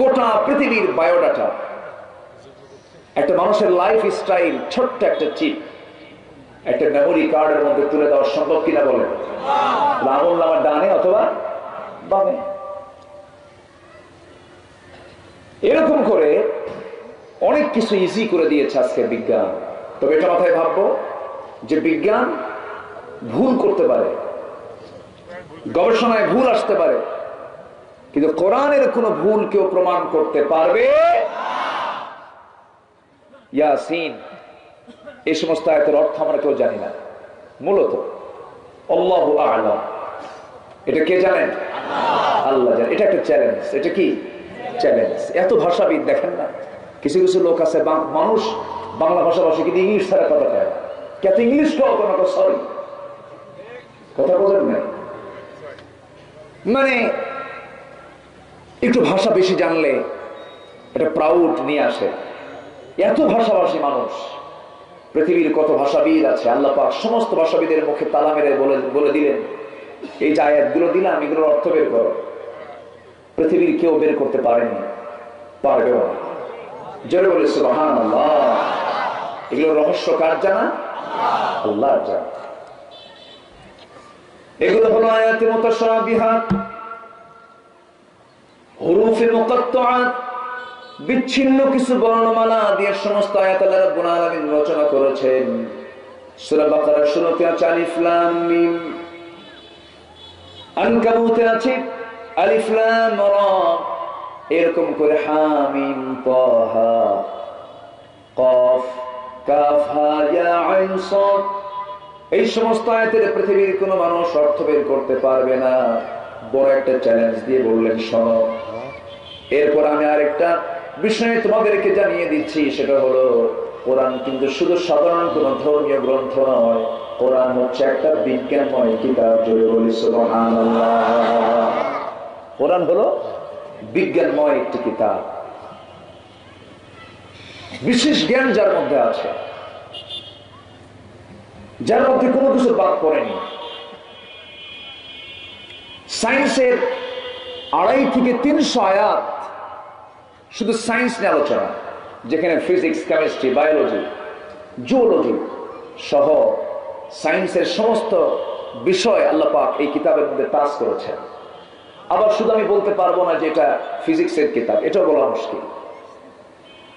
গোটা পৃথিবীর বায়োডাটা। একটা মানুষের লাইফ স্টাইল ছোট্ট একটা চিপ একটা মেমোরি কার্ডের মধ্যে তুলে দেওয়া সম্ভব কিনা বলেন? আমল নামার ডানে অথবা বামে? এরকম করে অনেক কিছু ইজি করে দিয়েছে আজকে বিজ্ঞান। তবে এটা মাথায় ভাববো যে বিজ্ঞান ভুল করতে পারে, গবেষণায় ভুল আসতে পারে, কিন্তু কোরআনের কোনো ভুল কেউ প্রমাণ করতে পারবে ইয়াসিন, এই সমস্ত আয়তের অর্থ আমরা কেউ জানি না। মূলত, আল্লাহ আলাম। এটা কে জানেন? আল্লাহ জানেন। এটা একটা চ্যালেঞ্জ এটা কি? চ্যালেঞ্জ এত ভাষাবিদ দেখেন না। কিছু কিছু লোক আছে, মানুষ বাংলা ভাষাভাষী কিন্তু ইংলিশ ছাড়া কথা কয় না। ইংলিশ কোনো সরি। কথা বলেন না। মানে একটু ভাষা বেশি জানলে এটা প্রাউড নিয়ে আসে। এত ভাষাভাষী মানুষ, পৃথিবীর কত ভাষাবিদ আছে, আল্লাহ পাক সমস্ত ভাষাবিদের মুখে তালা মেরে বলে দিলেন। এই যে আয়াতগুলো দিলাম, এগুলোর অর্থ বের করো। পৃথিবীর কেউ বের করতে পারেনি, পারবেও না। জোরে বলে সুবহান এগুলো রহস্য কার জানা? আল্লাহ এগুলো হলো আয়াতে মুতাশাবিহাত হুরুফে মুকাত্তাআত বিচ্ছিন্ন কিছু বর্ণমালা দিয়ে সমস্ত আয়াত আল্লাহ রচনা করেছেন। এরকম করে হামিম কফ এই সমস্ত আয়াতের পৃথিবীর কোনো মানুষ অর্থ বের করতে পারবে না। বড় একটা চ্যালেঞ্জ দিয়ে বললেন, শোনো, এরপর আমি আরেকটা বিষয় তোমাদেরকে জানিয়ে দিচ্ছি, সেটা হলো, কোরআন কিন্তু শুধু সাধারণ কোন ধর্মীয় গ্রন্থ নয়, কোরআন হচ্ছে একটা বিজ্ঞানময় কিতাব, জোরে বলি কোরআন হলো বিজ্ঞানময় একটি কিতাব। বিশেষ জ্ঞান যার মধ্যে আছে। যার মধ্যে কোনো কিছু বাদ পড়েনি। সায়েন্সের আড়াই থেকে তিনশো আয়াত শুধু সায়েন্স নিয়ে আলোচনা, যেখানে ফিজিক্স, কেমিস্ট্রি, বায়োলজি, জুওলজি সহ সায়েন্সের সমস্ত বিষয় আল্লাহ পাক এই কিতাবের মধ্যে টাচ করেছেন। আবার শুধু আমি বলতে পারব না যে এটা ফিজিক্সের কিতাব, এটাও বলা মুশকিল।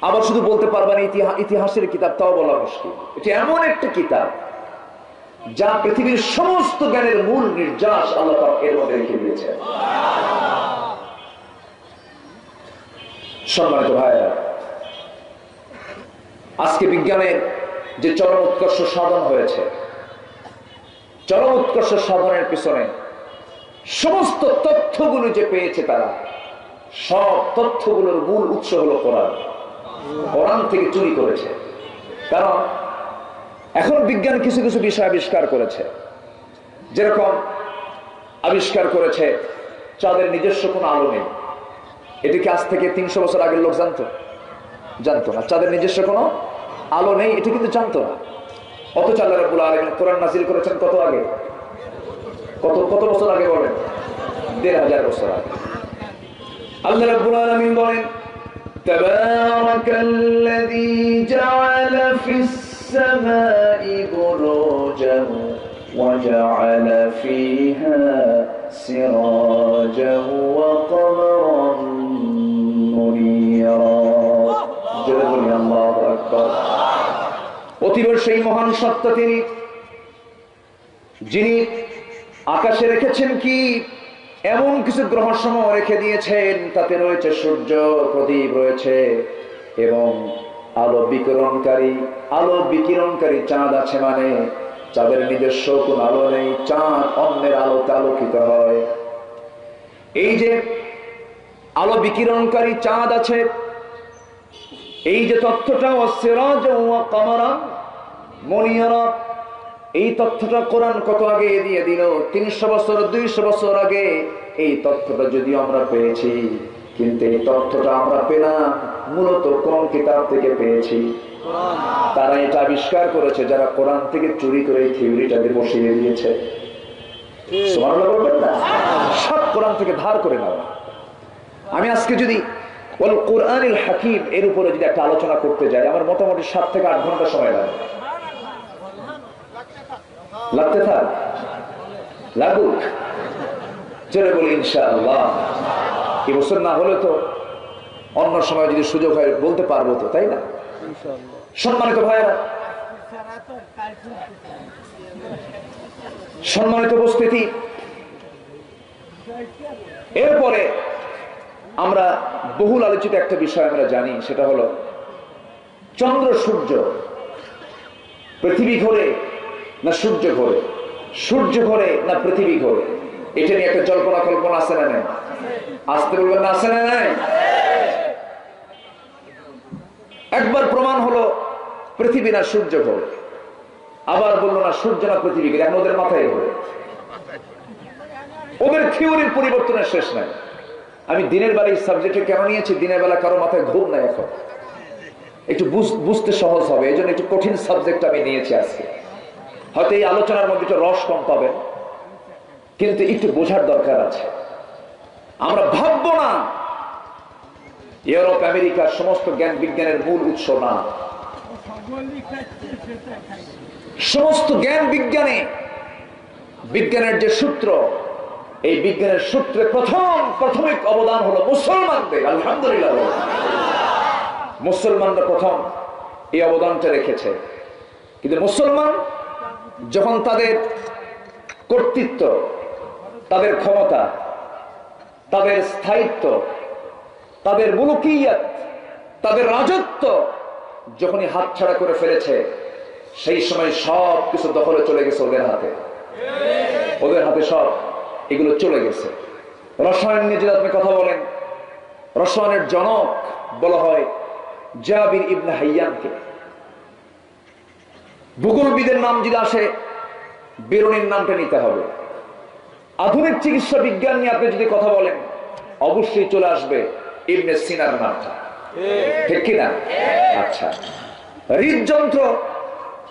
আবার শুধু বলতে পারব না, ইতিহা- ইতিহাসের কিতাব, তাও বলা মুশকিল। এটা এমন একটা কিতাব, যা পৃথিবীর সমস্ত জ্ঞানের মূল নির্যাস আল্লাহ এর মধ্যে রেখে দিয়েছেন। সম্মানিত ভাইয়েরা, আজকে বিজ্ঞানের যে চরম উৎকর্ষ সাধন হয়েছে, চরম উৎকর্ষ সাধনের পিছনে সমস্ত তথ্যগুলো যে পেয়েছে তারা, সব তথ্যগুলোর মূল উৎস হলো কোরআন। কোরআন থেকে চুরি করেছে। কারণ এখন বিজ্ঞান কিছু কিছু বিষয় আবিষ্কার করেছে। যেরকম আবিষ্কার করেছে, চাঁদের নিজস্ব কোনো আলো নেই। এটিকে আজ থেকে তিনশো বছর আগের লোক জানতো? জানতো না। চাঁদের নিজস্ব কোনো আলো নেই, এটি কিন্তু জানতো না। অথচ আল্লাহ রাব্বুল আলামিন কোরআন নাজিল করেছেন কত আগে? কত কত বছর আগে বলেন? দেড় হাজার বছর আগে। আল্লাহ রাব্বুল আলামিন বলেন تبارك الذي جعل في السماء بروجا وجعل فيها سراجا وقمرا منيرا جل الله أكبر অতীব সেই مهان সত্তা তিনি যিনি আকাশে রেখেছেন কি এমন কিছু গ্রহ সমূহ রেখে দিয়েছেন, তাতে রয়েছে সূর্য, প্রদীপ রয়েছে এবং আলো বিকিরণকারী আলো বিকিরণকারী চাঁদ আছে মানে চাঁদের নিজস্ব কোন আলো নেই, চাঁদ অন্যের আলোতে আলোকিত হয়। এই যে আলো বিকিরণকারী চাঁদ আছে, এই যে তথ্যটা অসিরাজ কামারা মনিয়ারা এই তথ্যটা কোরআন কত আগে দিয়ে দিল? তিনশো বছর, দুইশো বছর আগে? এই তথ্যটা যদিও আমরা পেয়েছি, কিন্তু এই তথ্যটা আমরা পেলাম, মূলত কোন কিতাব থেকে পেয়েছি। তারা এটা আবিষ্কার করেছে, যারা কোরআন থেকে চুরি করে এই থিওরিটাকে বসিয়ে দিয়েছে? সব কোরআন থেকে ধার করে নেওয়া। আমি আজকে যদি ওল কোরআনিল হাকিম এর উপরে যদি একটা আলোচনা করতে যাই, আমার মোটামুটি সাত থেকে আট ঘণ্টা সময় লাগে। লাগতে থাক। লাগুক। চলে বলি ইনশাআল্লাহ। এই বছর না হলে তো অন্য সময় যদি সুযোগ হয় বলতে পারব তো তাই না? সম্মানিত ভাইয়েরা সম্মানিত উপস্থিতি। এরপরে আমরা বহুল আলোচিত একটা বিষয় আমরা জানি সেটা হলো চন্দ্র সূর্য। পৃথিবী ঘোরে না সূর্য ঘোরে। সূর্য ঘোরে না পৃথিবী ঘোরে। এটা নিয়ে একটা জল্পনা কল্পনা আছে না নাই? আসতে বলবেন না, আছে না নাই? একবার প্রমাণ হলো, পৃথিবী না সূর্য ঘোরে। আবার বলল, না, সূর্য না পৃথিবী ঘোরে, এখন ওদের মাথায় ঘোরে। ওদের থিওরির পরিবর্তনের শেষ নাই। আমি দিনের বেলা এই সাবজেক্টে কেন নিয়েছি? দিনের বেলা কারও মাথায় ঘুম নাই এখন। একটু বুঝ- বুঝতে সহজ হবে। এই জন্য একটু কঠিন সাবজেক্ট আমি নিয়েছি আজকে। হয়তো এই আলোচনার মধ্যে একটু রস কম পাবেন, কিন্তু একটু বোঝার দরকার আছে। আমরা ভাববো না ইউরোপ আমেরিকার সমস্ত জ্ঞান বিজ্ঞানের মূল উৎস না। সমস্ত জ্ঞান বিজ্ঞানে বিজ্ঞানের যে সূত্র, এই বিজ্ঞানের সূত্রে প্রথম, প্রাথমিক অবদান হলো মুসলমানদের, আলহামদুলিল্লাহ মুসলমানরা প্রথম এই অবদানটা রেখেছে। কিন্তু মুসলমান যখন তাদের কর্তৃত্ব, তাদের ক্ষমতা, তাদের স্থায়িত্ব, তাদের মুলুকিয়াত, তাদের রাজত্ব যখনই হাতছাড়া করে ফেলেছে, সেই সময় সব কিছু দখলে চলে গেছে ওদের হাতে। ওদের হাতে সব এগুলো চলে গেছে। রসায়ন নিয়ে যদি আপনি কথা বলেন, রসায়নের জনক বলা হয় জাবির ইবনে হাইয়ানকে ভূগোলবিদের নাম যদি আসে, বেরোনির নামটা নিতে হবে। আধুনিক চিকিৎসা বিজ্ঞান নিয়ে আপনি যদি কথা বলেন, অবশ্যই চলে আসবে ইবনে সিনার নামটা। ঠিক কিনা আচ্ছা। হৃদযন্ত্র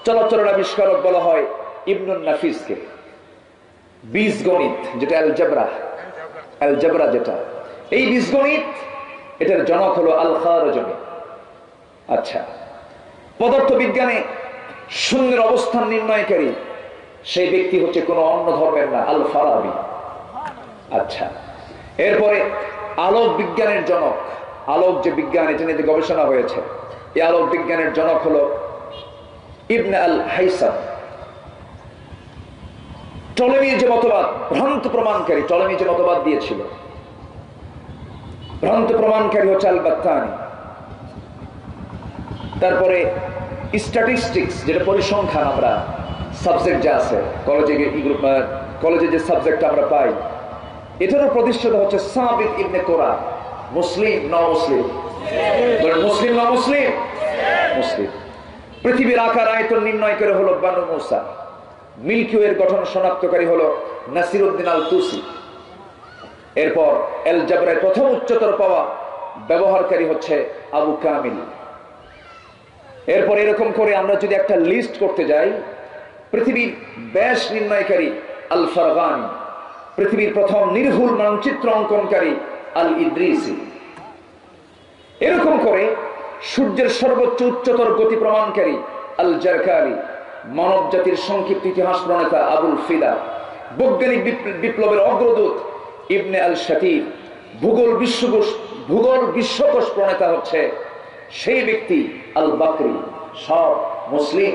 চলাচলের আবিষ্কারক বলা হয় ইবনুল নাফিসকে। বীজগণিত, যেটা অ্যালজাবরা। অ্যালজাবরা যেটা। এই বীজগণিত, এটার জনক হলো আল খারজনী আচ্ছা। পদার্থ বিজ্ঞানে শূন্যের অবস্থান নির্ণয়কারী, সেই ব্যক্তি হচ্ছে কোন অন্য ধর্মের না আল ফারাবি আচ্ছা এরপরে আলোক বিজ্ঞানের জনক। আলোক যে বিজ্ঞান, এটা নিয়ে গবেষণা হয়েছে। এই আলোক বিজ্ঞানের জনক হলো ইবনে আল হাইসাম টলেমির যে মতবাদ, ভ্রান্ত প্রমাণকারী, টলেমি যে মতবাদ দিয়েছিল। ভ্রান্ত প্রমাণকারী হচ্ছে আল বাত্তানি তারপরে স্ট্যাটিস্টিক্স যেটা পরিসংখ্যান আমরা সাবজেক্ট যা আছে কলেজে কলেজে যে সাবজেক্ট আমরা পাই, এটারও প্রতিষ্ঠিত হচ্ছে সাবিত ইবনে কোরআ মুসলিম ন মুসলিম মুসলিম ন মুসলিম। মুসলিম পৃথিবীর আকার আয়তন নির্ণয় করে হলো বানু মুসা। মিল্কিওয়ের গঠন শনাক্তকারী হলো নাসিরুদ্দিন আল তুসি এরপর এল জাবরায় প্রথম উচ্চতর পাওয়া ব্যবহারকারী হচ্ছে আবু কামিল। এরপর এরকম করে আমরা যদি একটা লিস্ট করতে যাই, পৃথিবীর ব্যাস নির্ণয়কারী আল ফারগান পৃথিবীর প্রথম নির্ভুল মানচিত্র অঙ্কনকারী আল ইদ্রিসি এরকম করে সূর্যের সর্বোচ্চ উচ্চতর গতি প্রমাণকারী আল জারকারি মানব জাতির সংক্ষিপ্ত ইতিহাস প্রণেতা আবুল ফিদা, বৈজ্ঞানিক বিপ্লবের অগ্রদূত ইবনে আল শাকির ভূগোল বিশ্বকোষ ভূগোল বিশ্বকোষ প্রণেতা হচ্ছে সেই ব্যক্তি আল বাকরি, সব মুসলিম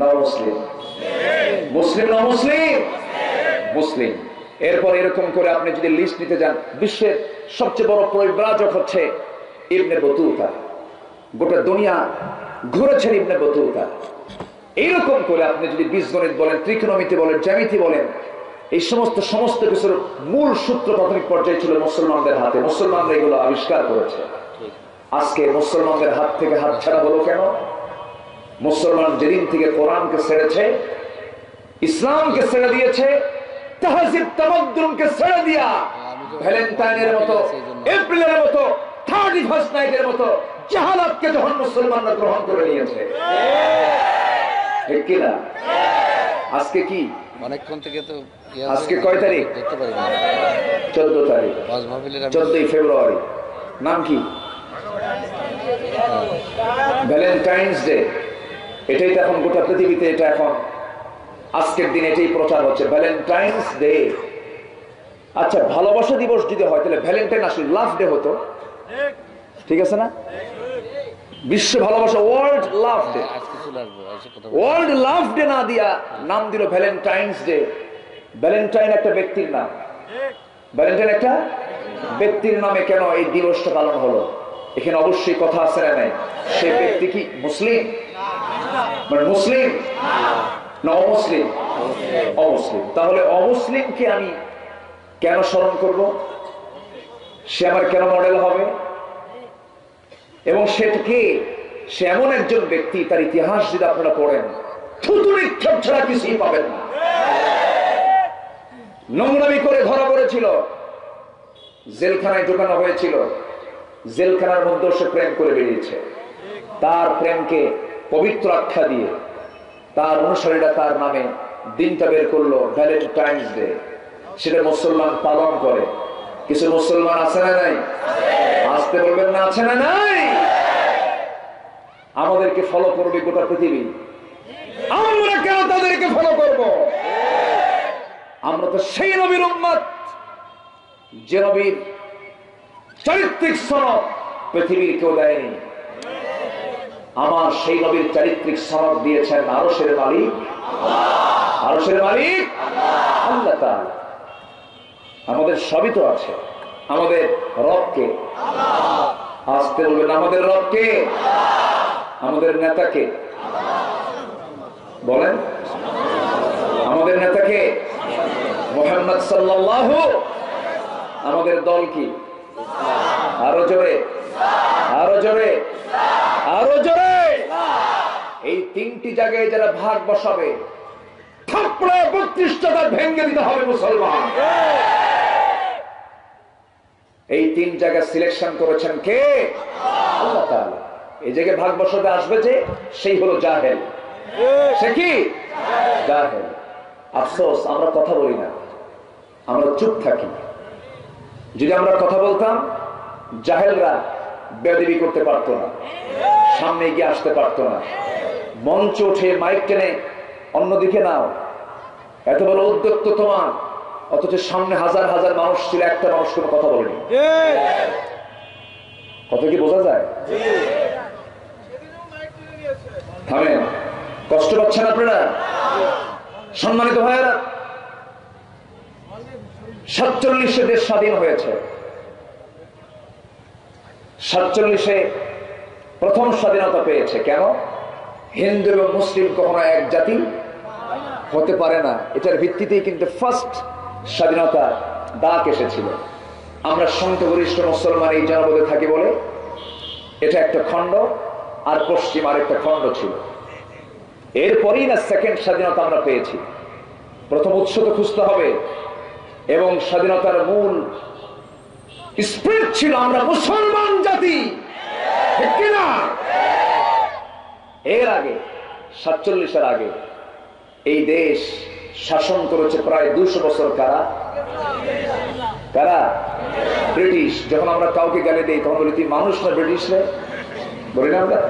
না মুসলিম মুসলিম না মুসলিম। মুসলিম এরপর এরকম করে আপনি যদি লিস্ট নিতে যান, বিশ্বের সবচেয়ে বড় পরিব্রাজক হচ্ছে ইবনে বতুতা। গোটা দুনিয়া ঘুরেছেন ইবনে বতুতা। এইরকম করে আপনি যদি বীজগণিত বলেন ত্রিকোণমিতি বলেন, জ্যামিতি বলেন, এই সমস্ত সমস্ত কিছুর মূল সূত্র প্রাথমিক পর্যায়ে ছিল মুসলমানদের হাতে। মুসলমানরা এগুলো আবিষ্কার করেছে। আজকে মুসলমানদের হাত থেকে হাত ছাড়া হলো কেন? মুসলমান যেদিন থেকে কোরআনকে ছেড়েছে ইসলামকে ছেড়ে দিয়েছে তাহজিব তামাদ্দুনকে ছেড়ে দিয়া ভ্যালেন্টাইনের মতো এপ্রিলের মতো থার্টি ফার্স্ট নাইটের মতো জাহালাতকে যখন মুসলমানরা গ্রহণ করে নিয়েছে। ঠিক কিনা? আজকে কি? অনেকক্ষণ থেকে তো ইয়ে আজকে কয় তারিখ? দেখতে পারি চোদ্দ তারিখ। চোদ্দই ফেব্রুয়ারি। নাম কি? ভ্যালেন্টাইন্স ডে এটাই তো এখন গোটা পৃথিবীতে এটা এখন আজকের দিন এটাই প্রচার হচ্ছে ভ্যালেন্টাইন্স ডে আচ্ছা ভালোবাসা দিবস যদি হয়, তাহলে ভ্যালেন্টাইন আসলে লাভ ডে হতো। ঠিক আছে না? বিশ্ব ভালোবাসা world love day. World love day না দিয়া নাম দিল ভ্যালেন্টাইন্স ডে ভ্যালেন্টাইন একটা ব্যক্তির নাম। ভ্যালেন্টাইন একটা ব্যক্তির নামে কেন এই দিবসটা পালন হলো? এখানে অবশ্যই কথা আছে না নাই। সে ব্যক্তি কি মুসলিম? মানে মুসলিম? না অমুসলিম? অমুসলিম। তাহলে অমুসলিমকে আমি কেন স্মরণ করব? সে আমার কেন মডেল হবে? এবং সেটাকে সে এমন একজন ব্যক্তি তার ইতিহাস যদি আপনারা পড়েন থুতু নিক্ষেপ ছাড়া কিছুই পাবেন না। নোংরামি করে ধরা পড়েছিল। জেলখানায় ঢোকানো হয়েছিল। জেলখানার মধ্যে সে প্রেম করে বেরিয়েছে। তার প্রেমকে পবিত্র আখ্যা দিয়ে তার অনুসারীরা তার নামে দিনটা বের করল ভ্যালেন্টাইন্স ডে। সেটা মুসলমান পালন করে। কিছু মুসলমান আছে না নাই? আসতে বলবেন না, আছে না নাই? আমাদেরকে ফলো করবে গোটা পৃথিবী। আমরা কেন তাদেরকে ফলো করব? আমরা তো সেই নবীর উম্মত। যে নবীর চারিত্রিক সনদ পৃথিবীর কেউ দেয়নি। আমার সেই নবীর চারিত্রিক সনদ দিয়েছেন আরসের মালিক। আরসের মালিক? আল্লাহ। আমাদের সবই তো আছে। আমাদের রবকে। আসতে বলবেন, আমাদের রবকে? আমাদের নেতাকে। বলেন। আমাদের নেতাকে? মোহাম্মদ সাল্লাল্লাহু। আমাদের দল কি? আরও জোরে। আরও জোরে। আরও জোরে। এই তিনটি জায়গায় যারা ভাগ বসাবে সিলেকশন করেছেন কে। এই জায়গায় আসবে যে, সেই হলো সে কি? আমরা কথা বলি না। আমরা চুপ থাকি। যদি আমরা কথা বলতাম, জাহেলরা বেদেবি করতে পারতো না, সামনে গিয়ে আসতে পারতো না। মঞ্চ উঠে মাইক টেনে, অন্যদিকে নাও। এত বড় উদ্যোগ তো তোমার, অথচ সামনে হাজার হাজার মানুষ ছিল, একটা মানুষ কোনো কথা বলেনি। কত কি বোঝা যায়? কষ্ট পাচ্ছেন আপনারা? সম্মানিত ভাইয়েরা সাতচল্লিশে দেশ স্বাধীন হয়েছে। সাতচল্লিশে প্রথম স্বাধীনতা পেয়েছে কেন? হিন্দু এবং মুসলিম কখনো এক জাতি? হতে পারে না। এটার ভিত্তিতেই কিন্তু ফার্স্ট স্বাধীনতা ডাক এসেছিল। আমরা সংখ্যাগরিষ্ঠ মুসলমান এই জনপদে থাকি বলে এটা একটা খণ্ড, আর পশ্চিম আরেকটা খণ্ড ছিল। এরপরেই না সেকেন্ড স্বাধীনতা আমরা পেয়েছি। প্রথম উৎস তো খুঁজতে হবে। এবং স্বাধীনতার মূল স্প্রিট ছিল আমরা মুসলমান জাতি। কিনা? এর আগে, সাতচল্লিশের আগে, এই দেশ শাসন করেছে প্রায় দুশো বছর কারা? কারা? ব্রিটিশ। যখন আমরা কাউকে গেলে দিই, তখন বলি, তুই মানুষ না ব্রিটিশ রে? বলি না আমরা।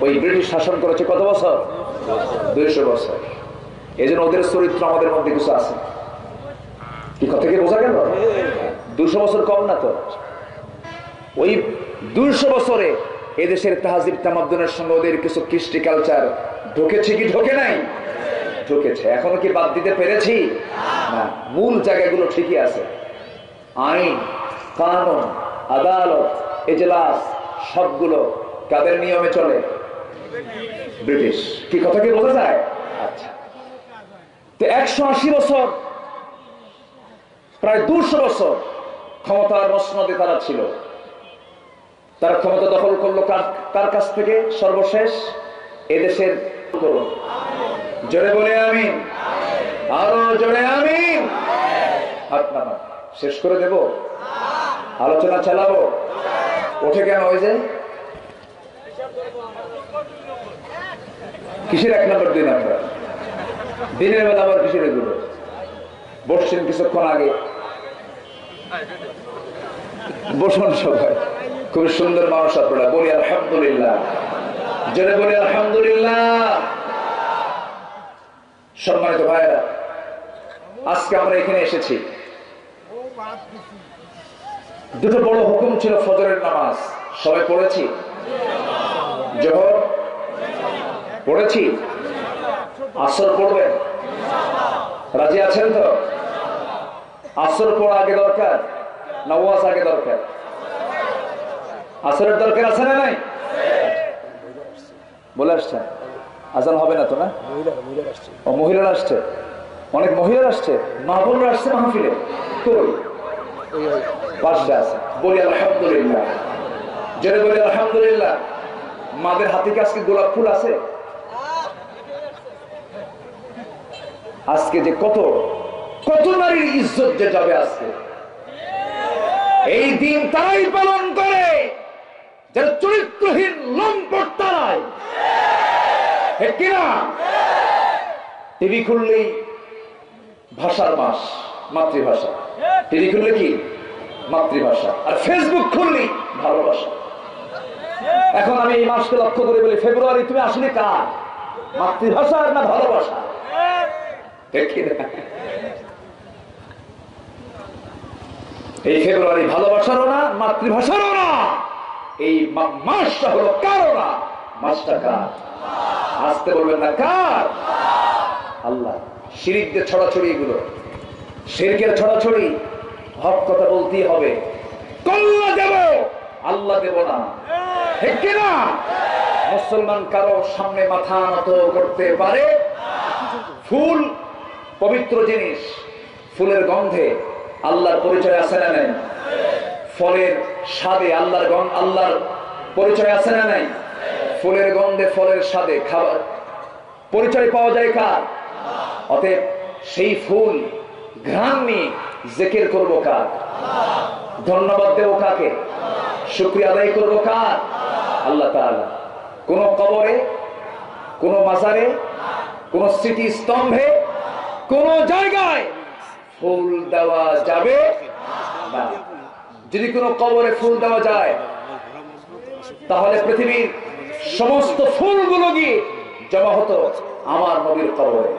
ওই ব্রিটিশ শাসন করেছে কত বছর? দুইশো বছর। এই জন্য ওদের চরিত্র আমাদের মধ্যে কিছু আছে। বোঝা গেল? দুশো বছর কম না তো? ওই দুইশো বছরে এদেশের তাহাজিব তামাদ্দনের সঙ্গে ওদের কিছু কৃষ্টি কালচার ঢুকেছে কি ঢোকে নাই? ঢুকেছে। এখনও কি বাদ দিতে পেরেছি? না, মূল জায়গাগুলো ঠিকই আছে। আইন, কানুন, আদালত, এজলাস, সবগুলো কাদের নিয়মে চলে? ব্রিটিশ। কি কথা কি বোঝা যায়? আচ্ছা। তো একশো আশি বছর প্রায় দুশো বছর ক্ষমতার মসনদে তারা ছিল। তারা ক্ষমতা দখল করল কার কাছ থেকে? সর্বশেষ এদেশের। জোরে বলে আমি আরও জোরে আমি হাত। শেষ করে দেব? আলোচনা চালাবো? ওঠে কেন ওই যে? কিসের এক নম্বর দিন নম্বর দিনের বেলা আবার কিসের এগুলো? বসছেন কিছুক্ষণ আগে। বসুন সবাই। খুব সুন্দর মানুষ আপনারা। বলি আলহামদুলিল্লাহ। জেনে বলি আলহামদুলিল্লাহ। সম্মানিত ভাইরা আজকে আমরা এখানে এসেছি। দুটো বড় হুকুম ছিল ফজরের নামাজ। সবাই পড়েছি? জহর? পড়েছি? আসর পড়বেন? রাজি আছেন তো? আসর পড়া আগে দরকার না ওয়াজ আগে দরকার। আসরের দরকার আছে না নাই? বলে আসছেন আজান হবে না তো না? ও মহিলারা আসছে। অনেক মহিলারা আসছে। মা আসছে মাহফিলে। কই? পাশে আছে। বলি আলহামদুলিল্লাহ। জেনে বলি আলহামদুলিল্লাহ। মাদের হাতে কি আজকে গোলাপ ফুল আছে? আজকে যে কত কত নারীর ইজ্জত যে যাবে আজকে। এই দিন তারাই পালন করে। যারা চরিত্রহীন লম্পট তারাই। কিনা? টিভি খুললেই ভাষার মাস, মাতৃভাষা। টিভি খুললে কি? মাতৃভাষা। আর ফেসবুক খুললেই ভালোবাসা। এখন আমি এই মাসকে লক্ষ্য করে বলি, ফেব্রুয়ারি তুমি আসলে কার? মাতৃভাষার না ভালোবাসা? এই ফেব্রুয়ারি ভালোবাসারও না, মাতৃভাষারও না। এই মাসটা হলো কারও না, মাসটা কার? আসতে বলবেন না, কার? আল্লাহ, শিরিকদের ছড়াছড়ি এগুলো। শিরকের ছড়াছড়ি, হক কথা বলতেই হবে। কল্লা দেব, আল্লাহ দেব না। ঠিক কিনা মুসলমান কারও সামনে মাথা নত করতে পারে? ফুল, পবিত্র জিনিস, ফুলের গন্ধে। আল্লাহর পরিচয় আছে না নাই? ফলের স্বাদে আল্লাহর গন্ধ আল্লাহর পরিচয় আছে না নাই? ফুলের গন্ধে ফলের স্বাদে খাবার পরিচয় পাওয়া যায় কার? অতএব সেই ফুল ঘ্রাণ নিয়ে জেকের করব কার? ধন্যবাদ দেবো কাকে? শুক্রিয়া আদায় করব কার? আল্লাহ তাআলা। কোন কবরে, কোন মাজারে, কোন স্মৃতি স্তম্ভে কোন জায়গায় ফুল দেওয়া যাবে? না। যদি কোনো কবরে ফুল দেওয়া যায়, তাহলে পৃথিবীর সমস্ত ফুলগুলো গিয়ে জমা হতো আমার নবীর কবরে?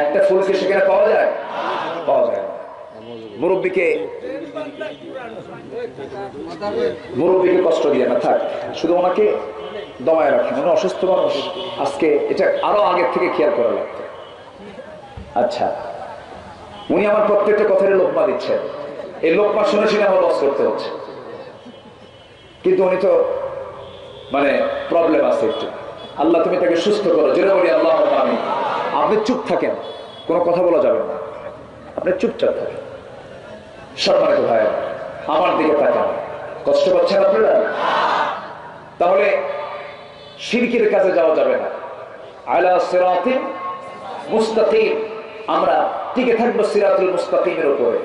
একটা ফুল ফুলকে সেখানে পাওয়া যায়? পাওয়া যায়। মুরব্বীকে মুরব্বীকে কষ্ট দিয়ে না, থাক, শুধু ওনাকে দমায় রাখেন উনি অসুস্থ মানুষ। আজকে এটা আরও আগের থেকে খেয়াল করা লাগতো আচ্ছা। উনি আমার প্রত্যেকটা কথার লোকমা দিচ্ছেন এই লোকমা শুনে শুনে আমার লস করতে হচ্ছে। কিন্তু উনি তো মানে প্রবলেম আছে একটু। আল্লাহ, তুমি তাকে সুস্থ করো। যেটা বলি, আল্লাহ আমি আপনি চুপ থাকেন। কোনো কথা বলা যাবে না। আপনি চুপচাপ থাকেন। সম্মানিত ভাই, আমার দিকে তাকান। কষ্ট পাচ্ছেন আপনারা? তাহলে সিরকির কাছে যাওয়া যাবে না। আলা সিরাতিন মুস্তাকিম। আমরা টিকে থাকব সিরাতুল মুস্তাকিমের উপরে।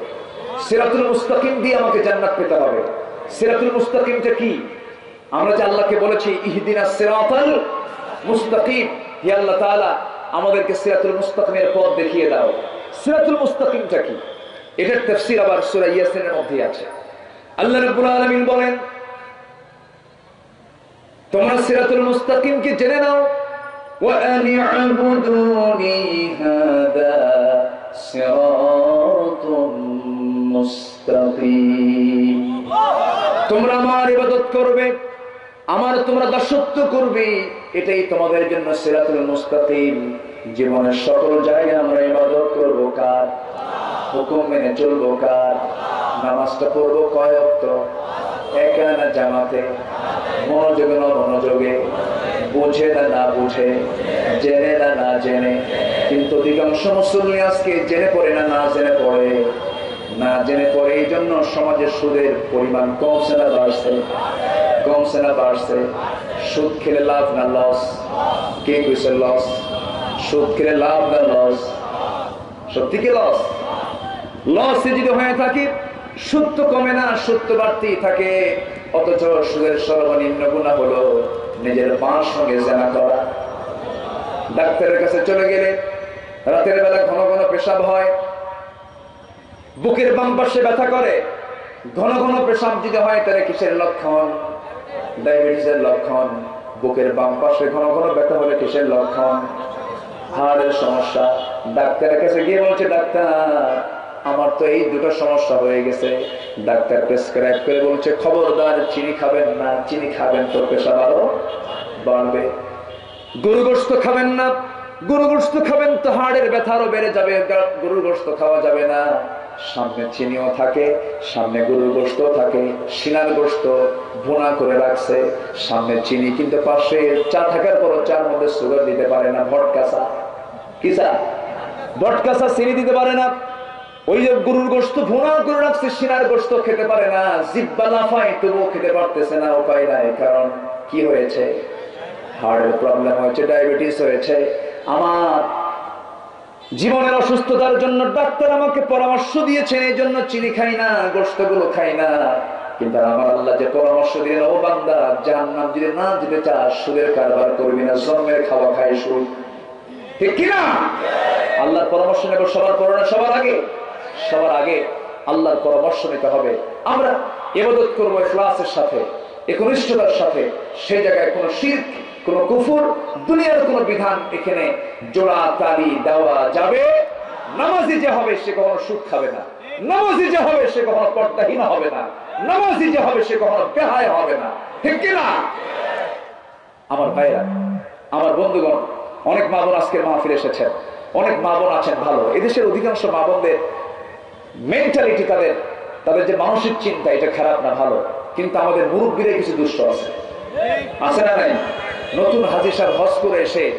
সিরাতুল মুস্তাকিম দিয়ে আমাকে জান্নাত পেতে হবে। সিরাতুল মুস্তাকিমটা কি? আমরা যে আল্লাহকে বলেছি, ইহদিনা সিরাতাল মুস্তাকিম। হে আল্লাহ তাআলা, আমাদেরকে সিরাতুল মুস্তাকিমের পথ দেখিয়ে দাও। সিরাতুল মুস্তাকিমটা কি? এটার তাফসীর আবার সূরা ইয়াসিনের মধ্যে আছে। আল্লাহ রাব্বুল আলামিন বলেন, তোমরা সিরাতুল মুস্তাকিমকে জেনে নাও। ওয়া আনি আবুদুনি হাদা। তোমরা আমার ইবাদত করবে, আমার তোমরা দাসত্ব করবে, এটাই তোমাদের জন্য সিরাতুল জীবনের সকল জায়গায় আমরা ইবাদত করব কার? হুকুম মেনে চলবো কার? নামাজটা পড়ব কয়ক্ত একা না জামাতে? মনোযোগে মনোযোগে? বুঝে না না বুঝে, জেনে না না জেনে। কিন্তু অধিকাংশ মুসল্লি আজকে জেনে পড়ে না না জেনে পড়ে। না জেনে পড়ে, এই জন্য সমাজের সুদের পরিমাণ কমছে না, বাড়ছে। কমছে না, বাড়ছে। সুদ খেলে লাভ না লস কে কইছে লস সুদ খেলে লাভ না লস সত্যি কি লস লস যদি হয়ে থাকে তো কমে না তো বাড়তেই থাকে। অথচ সুদের সর্বনিম্ন গুণা হলো নিজের মার সঙ্গে জানা করা। ডাক্তারের কাছে চলে গেলে রাতের বেলা ঘন ঘন পেশাব হয়। বুকের বাম পাশে ব্যথা করে। ঘন ঘন পেশাব যদি হয়, তাহলে কিসের লক্ষণ? ডায়াবেটিসের লক্ষণ। বুকের বাম পাশে ঘন ঘন ব্যথা হলে কিসের লক্ষণ? হাড়ের সমস্যা। ডাক্তারের কাছে গিয়ে বলছে, ডাক্তার আমার তো এই দুটো সমস্যা হয়ে গেছে। ডাক্তার প্রেসক্রাইব করে বলছে, খবরদার, চিনি খাবেন না, চিনি খাবেন তো পেশাব আরও বাড়বে। গরু গোস্ত খাবেন না গরু গোস্ত খাবেন তো হাড়ের ব্যথা আরও বেড়ে যাবে গরু গোস্ত খাওয়া যাবে না। সামনে চিনিও থাকে, সামনে গরুর গোস্ত থাকে, সিনার গোস্ত ভুনা করে রাখছে। সামনে চিনি কিন্তু পাশে চা থাকার পরও চার মধ্যে সুগার দিতে পারে না ভটকাসা কিসা ভটকাসা চিনি দিতে পারে না। ওই যে গরুর গোস্ত ভুনা করে রাখছে, সিনার গোস্ত খেতে পারে না। জিব্বা লাফায়, তবুও খেতে পারতেছে না, উপায় নাই, কারণ কি হয়েছে? হার্টের প্রবলেম হয়েছে ডায়াবেটিস হয়েছে। আমার জীবনের অসুস্থতার জন্য ডাক্তার আমাকে পরামর্শ দিয়েছেন, এই জন্য চিনি খাই না গোস্তগুলো খাই না। কিন্তু আমার আল্লাহ যে পরামর্শ দিলেন, ও বান্দা যার নাম যদি না দিতে চাস, সুদের কারবার করবি না, জন্মের খাওয়া খাই সুদ ঠিক কিনা? আল্লাহর পরামর্শ নেব, সবার পর না সবার আগে। সবার আগে আল্লাহর পরামর্শ নিতে হবে। আমরা এবাদত করব ক্লাসের সাথে, একনিষ্ঠতার সাথে। সেই জায়গায় কোনো শির্ক, কোন কুফুর, দুনিয়ার কোন বিধান এখানে জোড়া, তালি, দেওয়া যাবে। নামাজি যে হবে সে কখনো সুদ খাবে না। নামাজি যে হবে সে কখনো পর্দাহীন হবে না। নামাজি যে হবে সে কখনো বেহায় হবে না। ঠিক কিনা আমার ভাইরা, আমার বন্ধুগণ, অনেক মা বোন আজকের মাহফিল এসেছেন। অনেক মা বোন আছেন ভালো। এদেশের অধিকাংশ মা বোনদের মেন্টালিটি তাদের তাদের যে মানসিক চিন্তা, এটা খারাপ না, ভালো। কিন্তু আমাদের মুরব্বীরা কিছু দুষ্ট আছে। আছে না নাই? নতুন হাজি সাহেব হজ করে এসে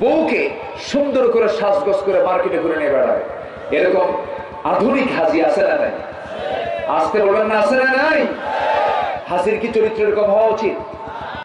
বউকে সুন্দর করে সাজগজ করে মার্কেটে ঘুরে নিয়ে বেড়ায়। এরকম আধুনিক হাজি আছে না নাই? আসতে বলবেন না, আছে না নাই? হাসির কি চরিত্র এরকম হওয়া উচিত?